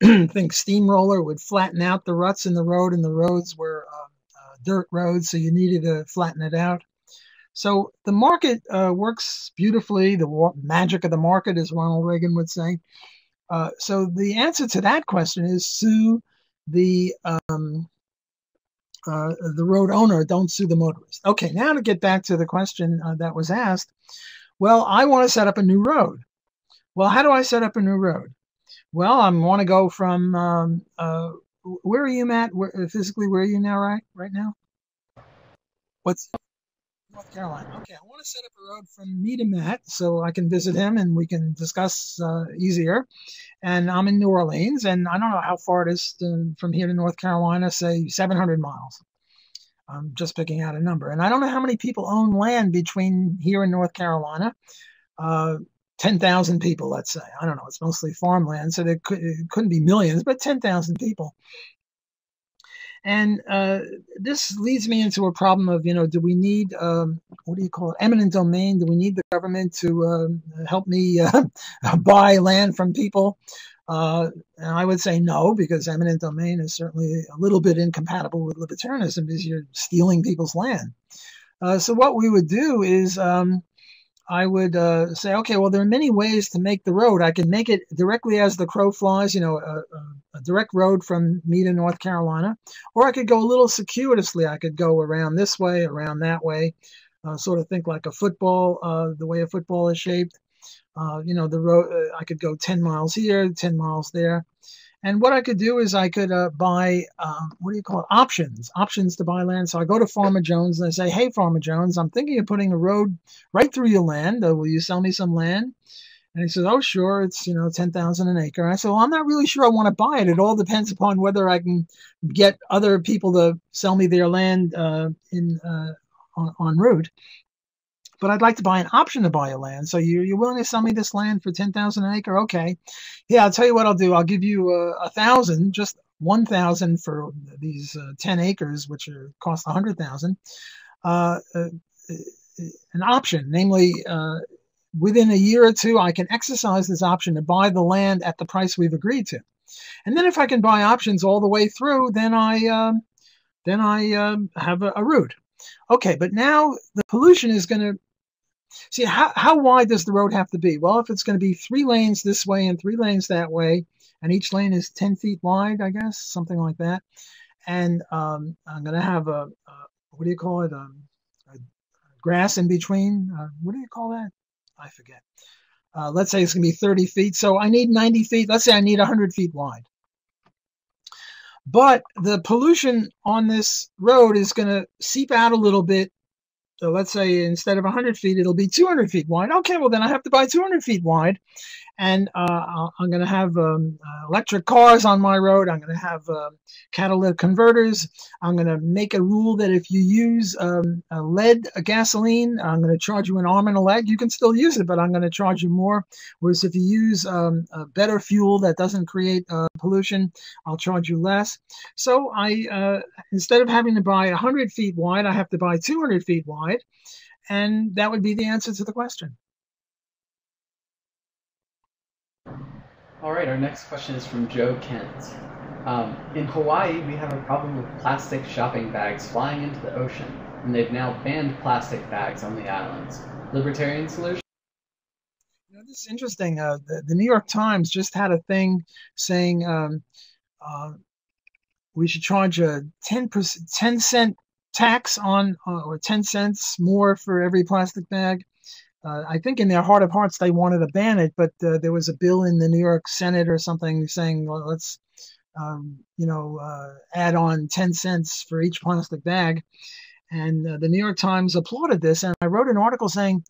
think steamroller would flatten out the ruts in the road, and the roads were uh, uh, dirt roads, so you needed to flatten it out. So the market uh, works beautifully. The magic of the market, as Ronald Reagan would say. Uh, so the answer to that question is sue the um, uh, the road owner. Don't sue the motorist. Okay, now to get back to the question uh, that was asked. Well, I want to set up a new road. Well, how do I set up a new road? Well, I want to go from um, uh, where are you, Matt? Where, uh, physically, where are you now? Right, right now. What's North Carolina? Okay, I want to set up a road from me to Matt so I can visit him and we can discuss uh, easier. And I'm in New Orleans, and I don't know how far it is to, from here to North Carolina. Say 700 miles. I'm just picking out a number, and I don't know how many people own land between here and North Carolina. Uh, 10,000 people, let's say. I don't know. It's mostly farmland, so there could, it couldn't be millions, but 10,000 people. And uh, this leads me into a problem of, you know, do we need, um, what do you call it, eminent domain? Do we need the government to uh, help me uh, buy land from people? Uh, and I would say no, because eminent domain is certainly a little bit incompatible with libertarianism because you're stealing people's land. Uh, so what we would do is um, I would uh, say, okay, well, there are many ways to make the road. I can make it directly as the crow flies, you know, a, a, direct road from me to North Carolina, or I could go a little circuitously. I could go around this way, around that way, uh, sort of think like a football, uh, the way a football is shaped. Uh, you know, the road, uh, I could go 10 miles here, 10 miles there. And what I could do is I could uh, buy, um, what do you call it, options, options to buy land. So I go to Farmer Jones and I say, hey, Farmer Jones, I'm thinking of putting a road right through your land. Uh, will you sell me some land? And he says, oh, sure, it's, you know, 10,000 an acre. I said, well, I'm not really sure I want to buy it. It all depends upon whether I can get other people to sell me their land uh, in uh, on, on route but I'd like to buy an option to buy a land. So you, you're willing to sell me this land for 10,000 an acre? Okay. Yeah, I'll tell you what I'll do. I'll give you a, a thousand, just 1,000 for these uh, 10 acres, which are, cost 100,000. Uh, uh, an option, namely, uh, within a year or two, I can exercise this option to buy the land at the price we've agreed to. And then if I can buy options all the way through, then I, um, then I um, have a, a route. Okay, but now the pollution is going to See, how, how wide does the road have to be? Well, if it's going to be three lanes this way and three lanes that way, and each lane is 10 feet wide, I guess, something like that. And um, I'm going to have a, a, what do you call it? Um, a, a grass in between. Uh, what do you call that? I forget. Uh, let's say it's going to be 30 feet. So I need 90 feet. Let's say I need 100 feet wide. But the pollution on this road is going to seep out a little bit so let's say instead of 100 feet, it'll be 200 feet wide. Okay, well, then I have to buy 200 feet wide and uh, I'm going to have um, uh, electric cars on my road. I'm going to have uh, catalytic converters. I'm going to make a rule that if you use um, a lead a gasoline, I'm going to charge you an arm and a leg. You can still use it, but I'm going to charge you more. Whereas if you use um, a better fuel that doesn't create uh, pollution, I'll charge you less. So I, uh, instead of having to buy 100 feet wide, I have to buy 200 feet wide. And that would be the answer to the question. All right, our next question is from Joe Kent. Um, in Hawaii, we have a problem with plastic shopping bags flying into the ocean, and they've now banned plastic bags on the islands. Libertarian solution? You know, this is interesting. Uh, the, the, New York Times just had a thing saying um, uh, we should charge a 10, 10 cent tax on, uh, or 10 cents more for every plastic bag. Uh, I think in their heart of hearts they wanted to ban it, but uh, there was a bill in the New York Senate or something saying, well, let's, um, you know, uh, add on 10 cents for each plastic bag. And uh, the New York Times applauded this. And I wrote an article saying,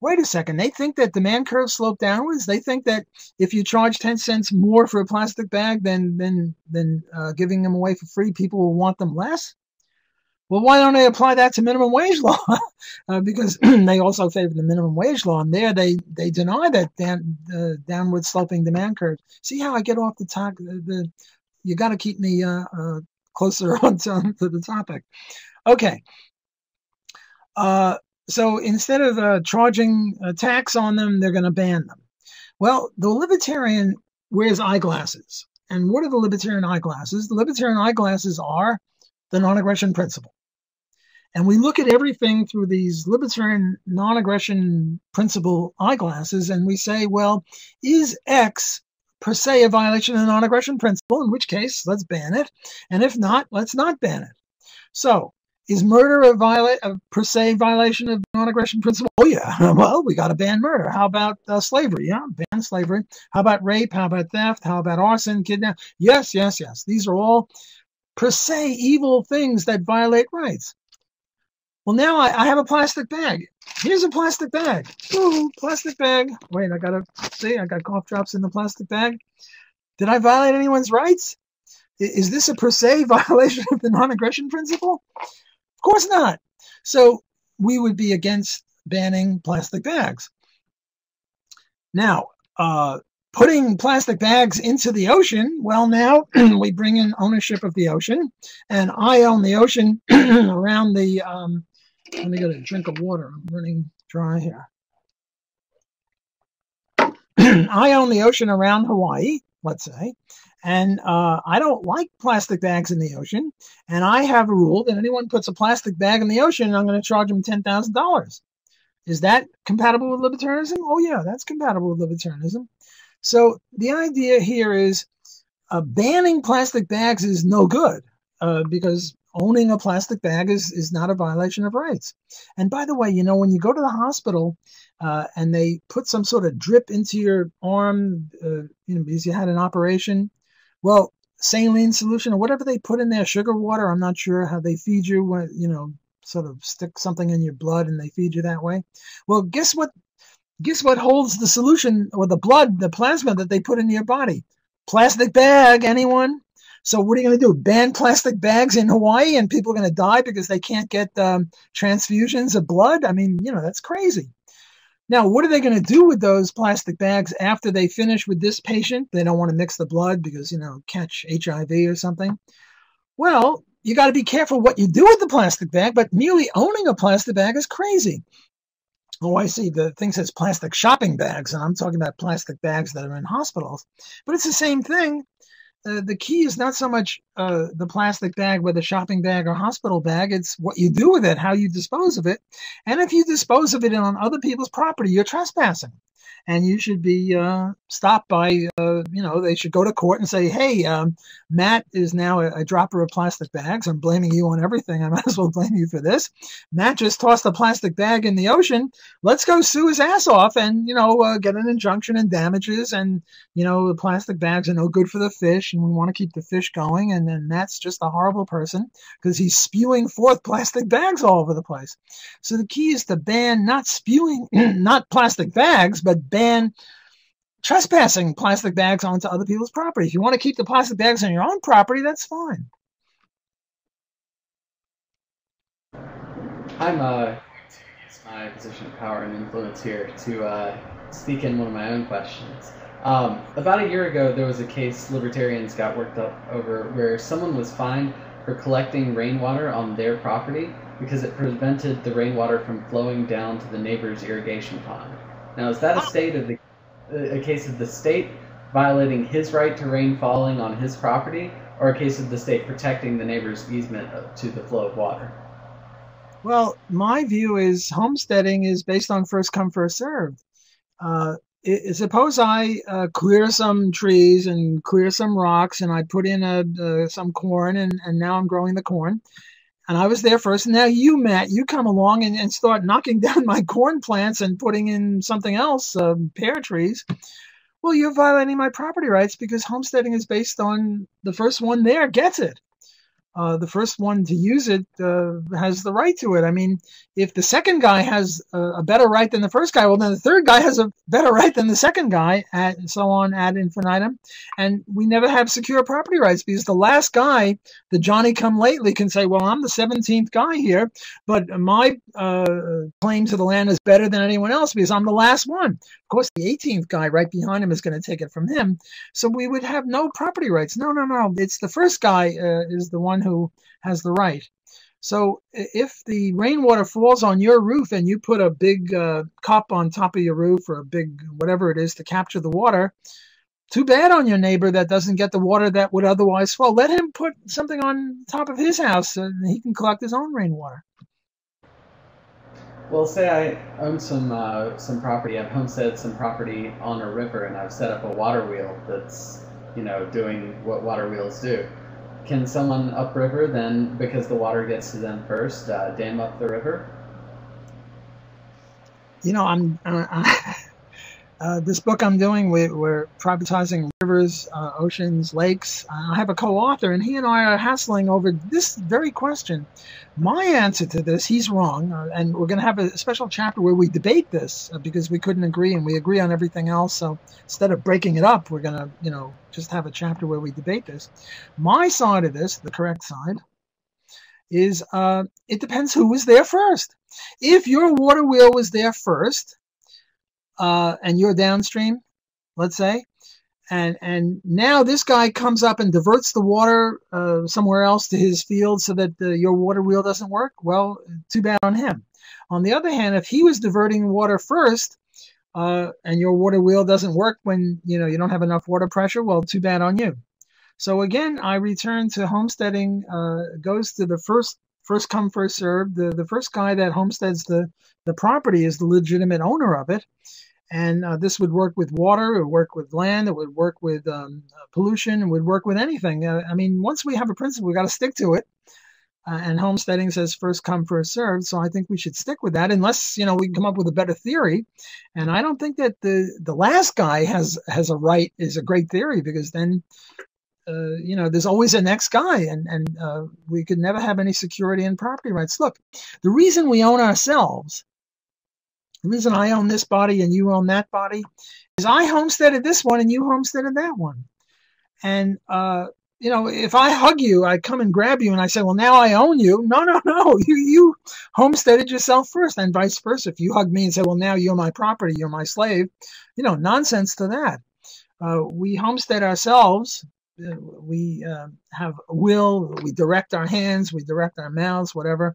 wait a second, they think that demand curves slope downwards. They think that if you charge 10 cents more for a plastic bag than, than, than uh, giving them away for free, people will want them less. Well, why don't they apply that to minimum wage law? uh, because they also favor the minimum wage law, and there they they deny that down, downward sloping demand curve. See how I get off the top? The, the you got to keep me uh, uh closer on to, to, the topic. Okay. Uh, so instead of uh, charging a tax on them, they're going to ban them. Well, the libertarian wears eyeglasses. And what are the libertarian eyeglasses? The libertarian eyeglasses are the non aggression principle. And we look at everything through these libertarian non aggression principle eyeglasses and we say, well, is X per se a violation of the non aggression principle? In which case, let's ban it. And if not, let's not ban it. So, is murder a, viola- a per se violation of the non-aggression principle? Oh yeah. Well, we got to ban murder. How about uh, slavery? Yeah, ban slavery. How about rape? How about theft? How about arson? Kidnap? Yes, yes, yes. These are all per se evil things that violate rights. Well, now I, I have a plastic bag. Here's a plastic bag. Ooh, plastic bag. Wait, I gotta see. I got cough drops in the plastic bag. Did I violate anyone's rights? Is this a per se violation of the non-aggression principle? Of course not. So we would be against banning plastic bags. Now, uh, putting plastic bags into the ocean, well, now we bring in ownership of the ocean, and I own the ocean around the. Um, let me get a drink of water. I'm running dry here. I own the ocean around Hawaii, let's say, and uh, I don't like plastic bags in the ocean, and I have a rule that anyone puts a plastic bag in the ocean, I'm going to charge them ten thousand dollars. Is that compatible with libertarianism? Oh yeah, that's compatible with libertarianism. So the idea here is uh, banning plastic bags is no good uh, because owning a plastic bag is, is not a violation of rights. And by the way, you know, when you go to the hospital uh, and they put some sort of drip into your arm, uh, you know, because you had an operation, well, saline solution or whatever they put in there, sugar water, I'm not sure how they feed you, when, you know, sort of stick something in your blood and they feed you that way. Well, guess what? Guess what holds the solution or the blood, the plasma that they put in your body? Plastic bag, anyone? So what are you going to do? Ban plastic bags in Hawaii and people are going to die because they can't get um, transfusions of blood? I mean, you know, that's crazy. Now, what are they going to do with those plastic bags after they finish with this patient? They don't want to mix the blood because, you know, catch HIV or something. Well, you got to be careful what you do with the plastic bag, but merely owning a plastic bag is crazy. Oh, I see. The thing says plastic shopping bags, and I'm talking about plastic bags that are in hospitals. But it's the same thing. Uh, the key is not so much uh, the plastic bag, whether shopping bag or hospital bag. It's what you do with it, how you dispose of it. And if you dispose of it on other people's property, you're trespassing and you should be uh, stopped by, uh, you know, they should go to court and say, hey, um, Matt is now a, a, dropper of plastic bags. I'm blaming you on everything. I might as well blame you for this. Matt just tossed a plastic bag in the ocean. Let's go sue his ass off and, you know, uh, get an injunction and damages. And, you know, the plastic bags are no good for the fish and we want to keep the fish going. And then Matt's just a horrible person because he's spewing forth plastic bags all over the place. So the key is to ban not spewing, not plastic bags, but ban trespassing plastic bags onto other people's property. If you want to keep the plastic bags on your own property, that's fine. I'm uh, use my position of power and influence here to uh, speak in one of my own questions. Um, about a year ago, there was a case libertarians got worked up over where someone was fined for collecting rainwater on their property because it prevented the rainwater from flowing down to the neighbor's irrigation pond. Now, is that a state of the a case of the state violating his right to rain falling on his property, or a case of the state protecting the neighbor's easement to the flow of water? Well, my view is homesteading is based on first come, first served. Uh, suppose I uh, clear some trees and clear some rocks, and I put in a, uh, some corn, and, and now I'm growing the corn and I was there first. And now you, Matt, you come along and, and start knocking down my corn plants and putting in something else, uh, pear trees. Well, you're violating my property rights because homesteading is based on the first one there gets it uh, the first one to use it uh, has the right to it. I mean, if the second guy has a, a, better right than the first guy, well, then the third guy has a better right than the second guy, and so on ad infinitum. And we never have secure property rights because the last guy, the Johnny come lately, can say, well, I'm the 17th guy here, but my uh, claim to the land is better than anyone else because I'm the last one. Of course, the 18th guy right behind him is going to take it from him. So we would have no property rights. No, no, no. It's the first guy uh, is the one who has the right. So if the rainwater falls on your roof and you put a big uh, cup on top of your roof or a big whatever it is to capture the water, too bad on your neighbor that doesn't get the water that would otherwise fall. Let him put something on top of his house and he can collect his own rainwater. Well, say I own some uh, some property. I've homesteaded some property on a river, and I've set up a water wheel that's you know doing what water wheels do can someone upriver then, because the water gets to them first, uh, dam up the river? You know, I'm uh, uh, this book I'm doing. We, are privatizing rivers, uh, oceans, lakes. I have a co-author, and he and I are hassling over this very question. My answer to this, he's wrong, uh, and we're going to have a special chapter where we debate this uh, because we couldn't agree, and we agree on everything else. So instead of breaking it up, we're going to, you know, just have a chapter where we debate this. My side of this, the correct side, is uh, it depends who was there first. If your water wheel was there first, uh, and you're downstream, let's say, and and now this guy comes up and diverts the water uh, somewhere else to his field so that the, your water wheel doesn't work. Well, too bad on him. On the other hand, if he was diverting water first, uh, and your water wheel doesn't work when you know you don't have enough water pressure, well, too bad on you. So again, I return to homesteading. Uh, goes to the first first come first served. The the first guy that homesteads the the property is the legitimate owner of it, and uh, this would work with water, it would work with land, it would work with um, pollution, it would work with anything. Uh, I mean, once we have a principle, we've got to stick to it. Uh, and homesteading says first come first served so i think we should stick with that unless you know we can come up with a better theory and i don't think that the the last guy has has a right is a great theory because then uh, you know there's always a next guy and and uh, we could never have any security in property rights look the reason we own ourselves the reason I own this body and you own that body is I homesteaded this one and you homesteaded that one. And, uh, you know, if I hug you, I come and grab you and I say, well, now I own you. No, no, no. You, you homesteaded yourself first and vice versa. If you hug me and say, well, now you're my property, you're my slave, you know, nonsense to that. Uh, we homestead ourselves. We uh, have will. We direct our hands. We direct our mouths, whatever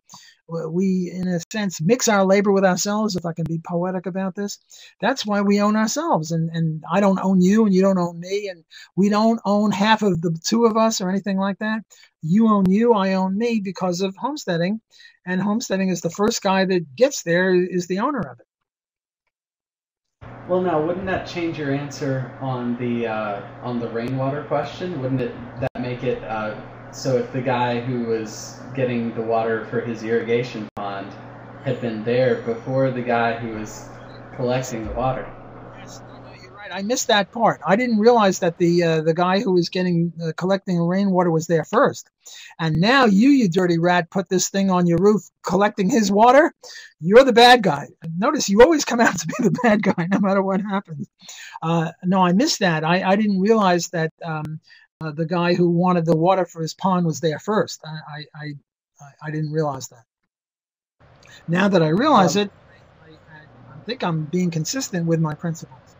we, in a sense, mix our labor with ourselves, if I can be poetic about this. That's why we own ourselves. And, and I don't own you and you don't own me. And we don't own half of the two of us or anything like that. You own you, I own me because of homesteading. And homesteading is the first guy that gets there is the owner of it. Well, now, wouldn't that change your answer on the uh, on the rainwater question? Wouldn't it that make it uh, so if the guy who was getting the water for his irrigation pond had been there before the guy who was collecting the water. Yes, you're right. I missed that part. I didn't realize that the uh, the guy who was getting uh, collecting rainwater was there first. And now you, you dirty rat, put this thing on your roof collecting his water. You're the bad guy. Notice you always come out to be the bad guy, no matter what happens. Uh, no, I missed that. I, I didn't realize that um, uh, the guy who wanted the water for his pond was there first. I, I, I, I didn't realize that. Now that I realize um, it, I, I, think I'm being consistent with my principles.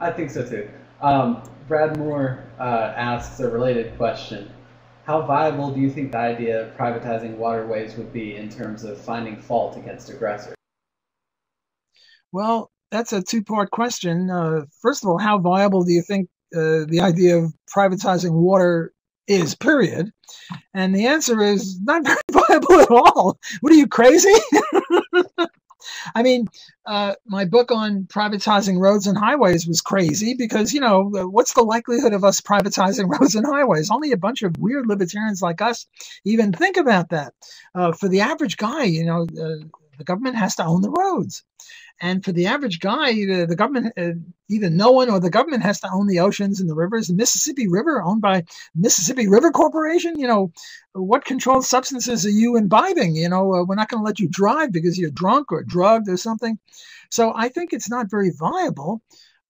I think so too. Um, Brad Moore uh, asks a related question. How viable do you think the idea of privatizing waterways would be in terms of finding fault against aggressors? Well, that's a two part question. Uh, first of all, how viable do you think uh, the idea of privatizing water is, period. And the answer is not very viable at all. What are you, crazy? I mean, uh, my book on privatizing roads and highways was crazy because, you know, what's the likelihood of us privatizing roads and highways? Only a bunch of weird libertarians like us even think about that. Uh, for the average guy, you know, uh, the government has to own the roads. And for the average guy, the, the government, uh, either no one or the government has to own the oceans and the rivers. The Mississippi River, owned by Mississippi River Corporation, you know, what controlled substances are you imbibing? You know, uh, we're not going to let you drive because you're drunk or drugged or something. So I think it's not very viable.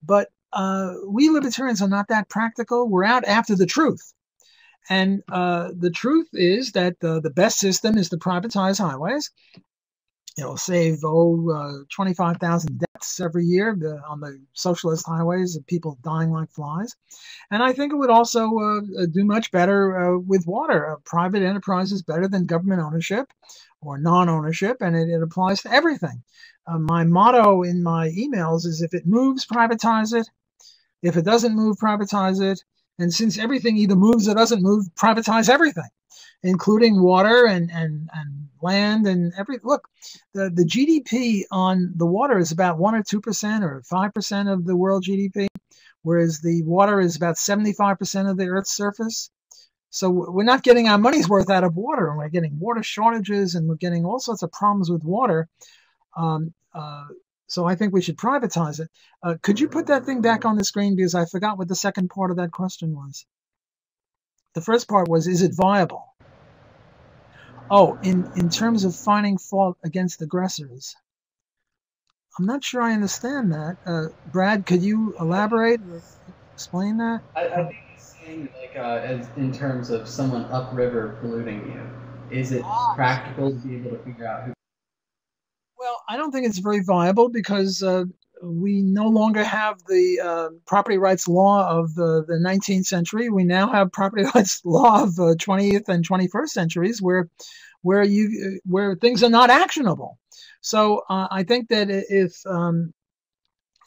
But uh, we libertarians are not that practical. We're out after the truth. And uh, the truth is that uh, the best system is to privatize highways it'll save oh uh, 25,000 deaths every year on the socialist highways of people dying like flies. And I think it would also uh, do much better uh, with water. Uh, private enterprise is better than government ownership or non-ownership, and it, it applies to everything. Uh, my motto in my emails is if it moves, privatize it. If it doesn't move, privatize it. And since everything either moves or doesn't move, privatize everything including water and, and, and land and every look the, the gdp on the water is about 1 or 2% or 5% of the world gdp whereas the water is about 75% of the earth's surface so we're not getting our money's worth out of water and we're getting water shortages and we're getting all sorts of problems with water um, uh, so I think we should privatize it. Uh, could you put that thing back on the screen because I forgot what the second part of that question was. The first part was, is it viable? Oh, in, in terms of finding fault against aggressors. I'm not sure I understand that. Uh, Brad, could you elaborate or explain that? I, I think he's saying, like, uh, as, in terms of someone upriver polluting you, is it ah. practical to be able to figure out who? Well, I don't think it's very viable because uh, we no longer have the uh, property rights law of the, the 19th century. We now have property rights law of the 20th and 21st centuries, where where you where things are not actionable. So uh, I think that if um,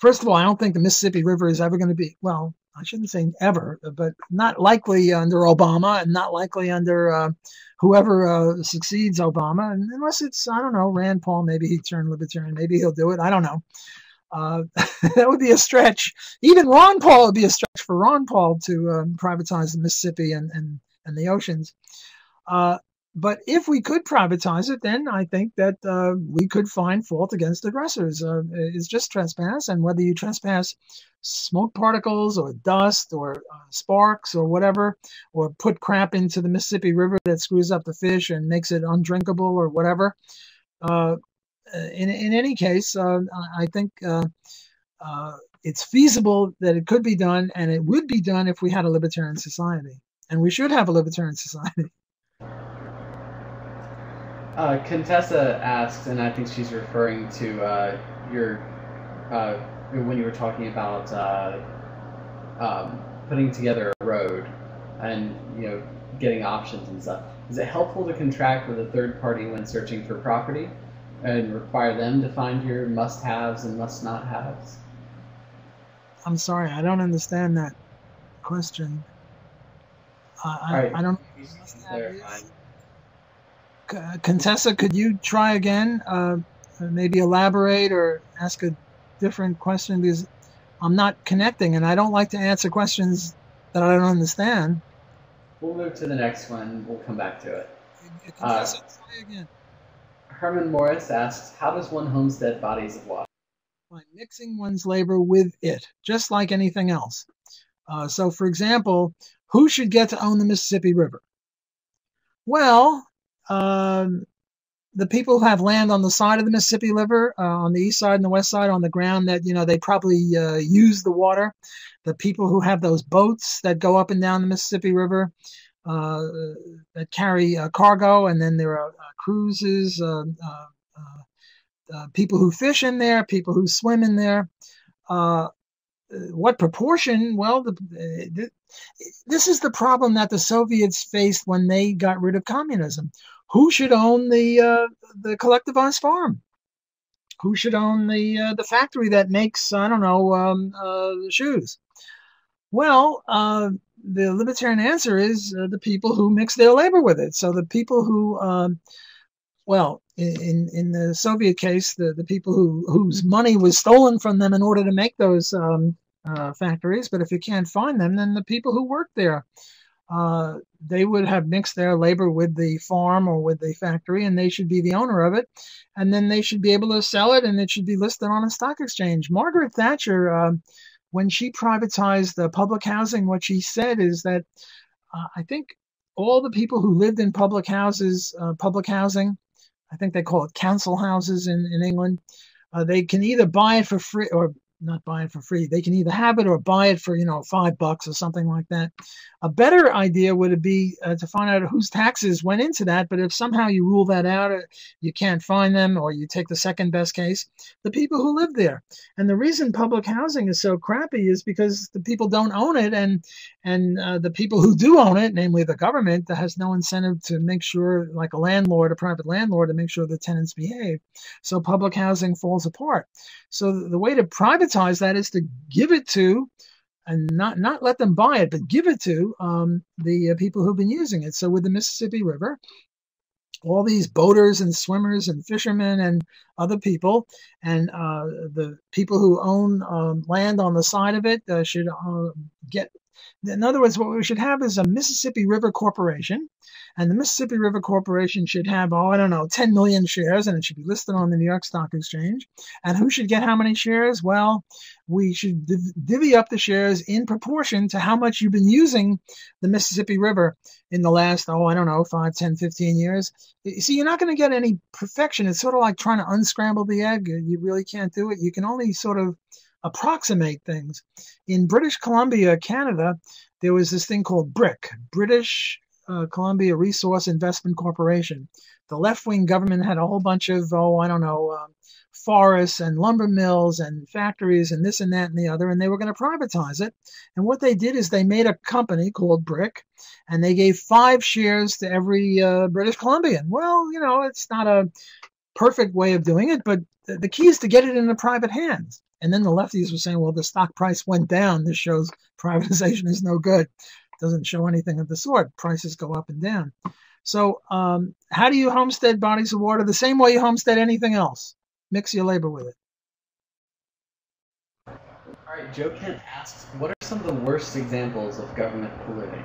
first of all, I don't think the Mississippi River is ever going to be, well, I shouldn't say ever, but not likely under Obama and not likely under uh, whoever uh, succeeds Obama, unless it's, I don't know, Rand Paul, maybe he turned libertarian, maybe he'll do it. I don't know. Uh, that would be a stretch. Even Ron Paul would be a stretch for Ron Paul to um, privatize the Mississippi and, and, and the oceans. Uh, but if we could privatize it, then I think that uh, we could find fault against aggressors. Uh, it's just trespass, and whether you trespass smoke particles or dust or uh, sparks or whatever, or put crap into the Mississippi River that screws up the fish and makes it undrinkable or whatever. Uh, in, in any case, uh, I think uh, it's feasible that it could be done, and it would be done if we had a libertarian society. And we should have a libertarian society. Uh, Contessa asks, and I think she's referring to uh, your uh, when you were talking about uh, um, putting together a road and you know getting options and stuff. Is it helpful to contract with a third party when searching for property and require them to find your must-haves and must-not-haves? I'm sorry, I don't understand that question. I, right. I don't. Contessa, could you try again? Uh, maybe elaborate or ask a different question because I'm not connecting and I don't like to answer questions that I don't understand. We'll move to the next one. We'll come back to it. Contessa, uh, try again. Herman Morris asks, how does one homestead bodies of water? By mixing one's labor with it, just like anything else. Uh, so, for example, who should get to own the Mississippi River? Well, um, the people who have land on the side of the Mississippi River, uh, on the east side and the west side, on the ground that you know they probably uh, use the water. The people who have those boats that go up and down the Mississippi River that carry uh, cargo, and then there are uh, cruises. Uh, people who fish in there, people who swim in there. what proportion? Well, the, the, this is the problem that the Soviets faced when they got rid of communism who should own the uh, the collectivized farm? Who should own the uh, the factory that makes I don't know um, uh, shoes? Well, uh, the libertarian answer is uh, the people who mix their labor with it. So the people who, um, well, in in the Soviet case, the the people who whose money was stolen from them in order to make those um, uh, factories. But if you can't find them, then the people who work there uh, they would have mixed their labor with the farm or with the factory, and they should be the owner of it. And then they should be able to sell it, and it should be listed on a stock exchange. Margaret Thatcher, uh, when she privatized the public housing, what she said is that uh, I think all the people who lived in public houses, uh, public housing, I think they call it council houses in, in England, uh, they can either buy it for free or not buy it for free. They can either have it or buy it for, you know, five bucks or something like that. A better idea would be uh, to find out whose taxes went into that. But if somehow you rule that out, uh, you can't find them, or you take the second best case, the people who live there. And the reason public housing is so crappy is because the people don't own it, and and uh, the people who do own it, namely the government, that has no incentive to make sure, like a landlord, a private landlord, to make sure the tenants behave. So public housing falls apart. So the way to privatize that is to give it to, and not not let them buy it, but give it to um, the uh, people who've been using it. So with the Mississippi River, all these boaters and swimmers and fishermen and other people, and uh, the people who own um, land on the side of it uh, should uh, get in other words, what we should have is a Mississippi River Corporation, and the Mississippi River Corporation should have, oh, I don't know, 10 million shares, and it should be listed on the New York Stock Exchange. And who should get how many shares? Well, we should div- divvy up the shares in proportion to how much you've been using the Mississippi River in the last, oh, I don't know, 5, 10, 15 years. You see, you're not going to get any perfection. It's sort of like trying to unscramble the egg. You really can't do it. You can only sort of approximate things. In British Columbia, Canada, there was this thing called BRIC, British uh, Columbia Resource Investment Corporation. The left wing government had a whole bunch of, oh, I don't know, um, forests and lumber mills and factories and this and that and the other, and they were going to privatize it. And what they did is they made a company called BRIC, and they gave five shares to every uh, British Columbian. Well, you know, it's not a perfect way of doing it, but the key is to get it in the private hands. And then the lefties were saying, well, the stock price went down. This shows privatization is no good. Doesn't show anything of the sort. Prices go up and down. So, um, how do you homestead bodies of water? The same way you homestead anything else. Mix your labor with it. All right, Joe Kent asks, what are some of the worst examples of government polluting?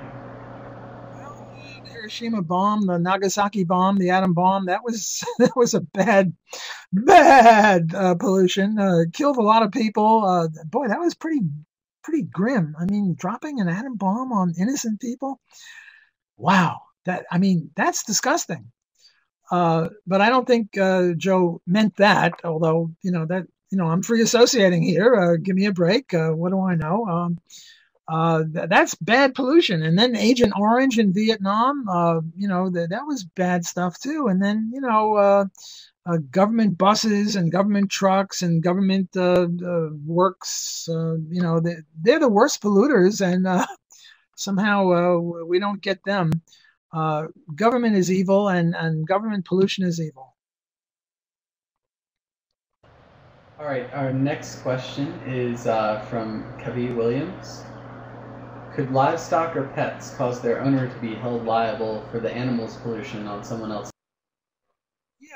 Well, the Hiroshima bomb, the Nagasaki bomb, the atom bomb, that was that was a bad, bad uh, pollution. Uh, killed a lot of people. Uh, boy, that was pretty pretty grim. I mean, dropping an atom bomb on innocent people. Wow, that I mean, that's disgusting. Uh, but I don't think uh, Joe meant that. Although you know that you know I'm free associating here. Uh, give me a break. Uh, what do I know? Um, uh, th- that's bad pollution. And then Agent Orange in Vietnam. Uh, you know th- that was bad stuff too. And then you know. Uh, government buses and government trucks and government uh, uh, works, you know, they, they're the worst polluters, and somehow we don't get them uh, government is evil and, and government pollution is evil. All right, our next question is uh, from Kavi Williams. Could livestock or pets cause their owner to be held liable for the animal's pollution on someone else?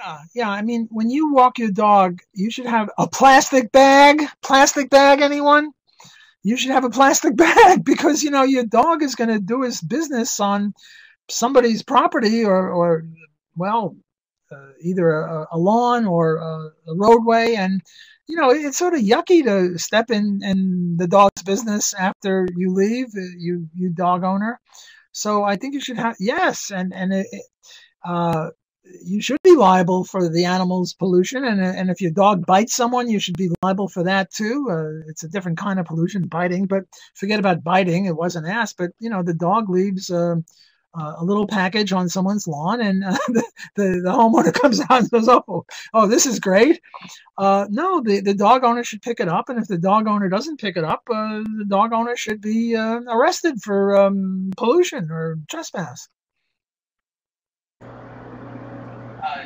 Yeah, yeah. I mean, when you walk your dog, you should have a plastic bag. Plastic bag, anyone? You should have a plastic bag because, you know, your dog is going to do his business on somebody's property or, or well, uh, either a, a, lawn or a, a, roadway. And, you know, it's sort of yucky to step in, in the dog's business after you leave, uh, you, you dog owner. So I think you should have, yes. And, and it, uh, you should be liable for the animal's pollution. And, and if your dog bites someone, you should be liable for that too. Uh, it's a different kind of pollution, biting, but forget about biting. It wasn't asked, but you know, the dog leaves, uh, a little package on someone's lawn, and uh, the, the, the homeowner comes out and says, "Oh, oh, this is great." Uh, no, the the dog owner should pick it up, and if the dog owner doesn't pick it up, uh, the dog owner should be uh, arrested for um, pollution or trespass. Uh,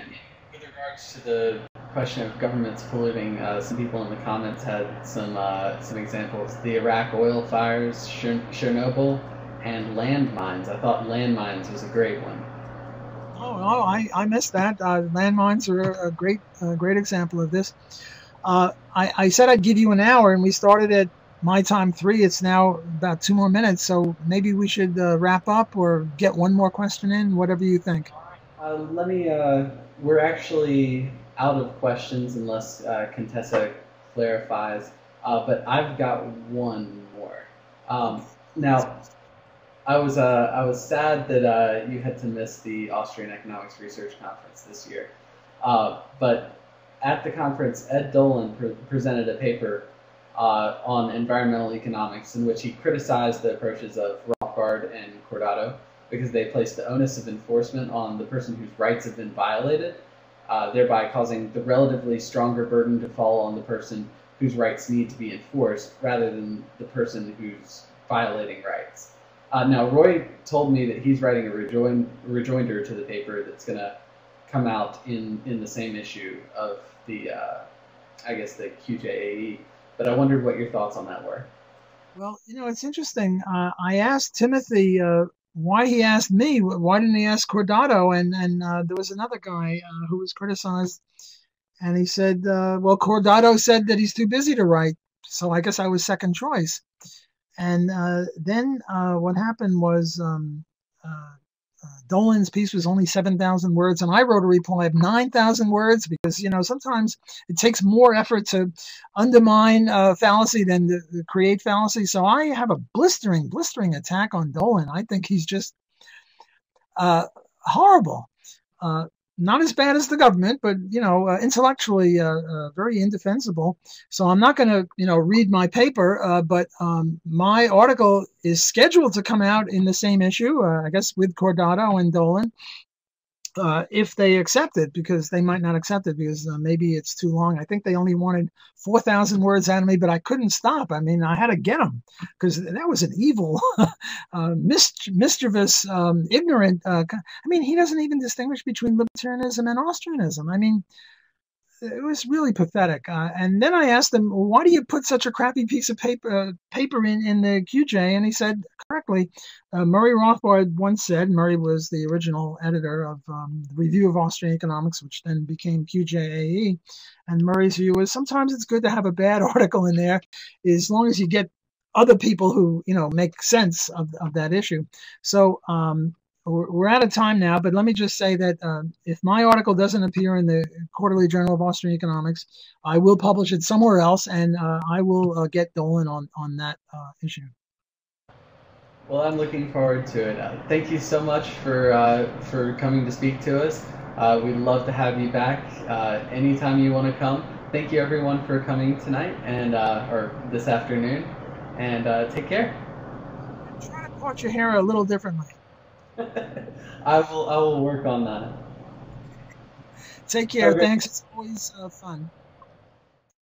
with regards to the question of governments polluting, some people in the comments had some some examples: the Iraq oil fires, Chernobyl and landmines. I thought landmines was a great one. Oh, oh I, I missed that. Uh, landmines are a great great example of this. Uh, I, I said I'd give you an hour, and we started at my time three. It's now about two more minutes, so maybe we should uh, wrap up or get one more question in, whatever you think. Uh, let me. Uh, we're actually out of questions unless uh, Contessa clarifies, but I've got one more. Um, now, I was uh, I was sad that uh, you had to miss the Austrian Economics Research Conference this year, uh, but at the conference, Ed Dolan pre- presented a paper uh, on environmental economics in which he criticized the approaches of Rothbard and Cordato because they place the onus of enforcement on the person whose rights have been violated, uh, thereby causing the relatively stronger burden to fall on the person whose rights need to be enforced rather than the person who's violating rights. Uh, now, Roy told me that he's writing a rejoin, rejoinder to the paper that's going to come out in, in the same issue of the, uh, I guess, the QJAE. But I wondered what your thoughts on that were. Well, you know, it's interesting. Uh, I asked Timothy uh, why he asked me. Why didn't he ask Cordato? And and uh, there was another guy uh, who was criticized, and he said, "Well, Cordato said that he's too busy to write, so I guess I was second choice." And uh, then uh, what happened was um, uh, uh Dolan's piece was only 7,000 words, and I wrote a reply of 9,000 words because, you know, sometimes it takes more effort to undermine uh, fallacy than to, to create fallacy. So I have a blistering, blistering attack on Dolan. I think he's just uh, horrible not as bad as the government, but you know, uh, intellectually uh, uh, very indefensible. So I'm not going to, you know, read my paper, uh, but um, my article is scheduled to come out in the same issue, uh, I guess, with Cordato and Dolan, uh, if they accept it, because they might not accept it because uh, maybe it's too long. I think they only wanted 4,000 words out of me, but I couldn't stop. I mean, I had to get them because that was an evil, uh, mischievous, um, ignorant. Uh, I mean, he doesn't even distinguish between libertarianism and Austrianism. I mean, it was really pathetic. Uh, and then I asked him, "Why do you put such a crappy piece of paper uh, paper in in the QJ?" And he said correctly, uh, Murray Rothbard once said. Murray was the original editor of um, the Review of Austrian Economics, which then became QJAE. And Murray's view was sometimes it's good to have a bad article in there, as long as you get other people who you know make sense of, of that issue. So um, we're out of time now, but let me just say that uh, if my article doesn't appear in the Quarterly Journal of Austrian Economics, I will publish it somewhere else, and uh, I will uh, get Dolan on on that uh, issue. Well, I'm looking forward to it. Uh, thank you so much for uh, for coming to speak to us. we'd love to have you back anytime you want to come. Thank you, everyone, for coming tonight and or this afternoon, and take care. Try to part your hair a little differently. I will. I will work on that. Take care. Okay. Thanks. It's always uh, fun.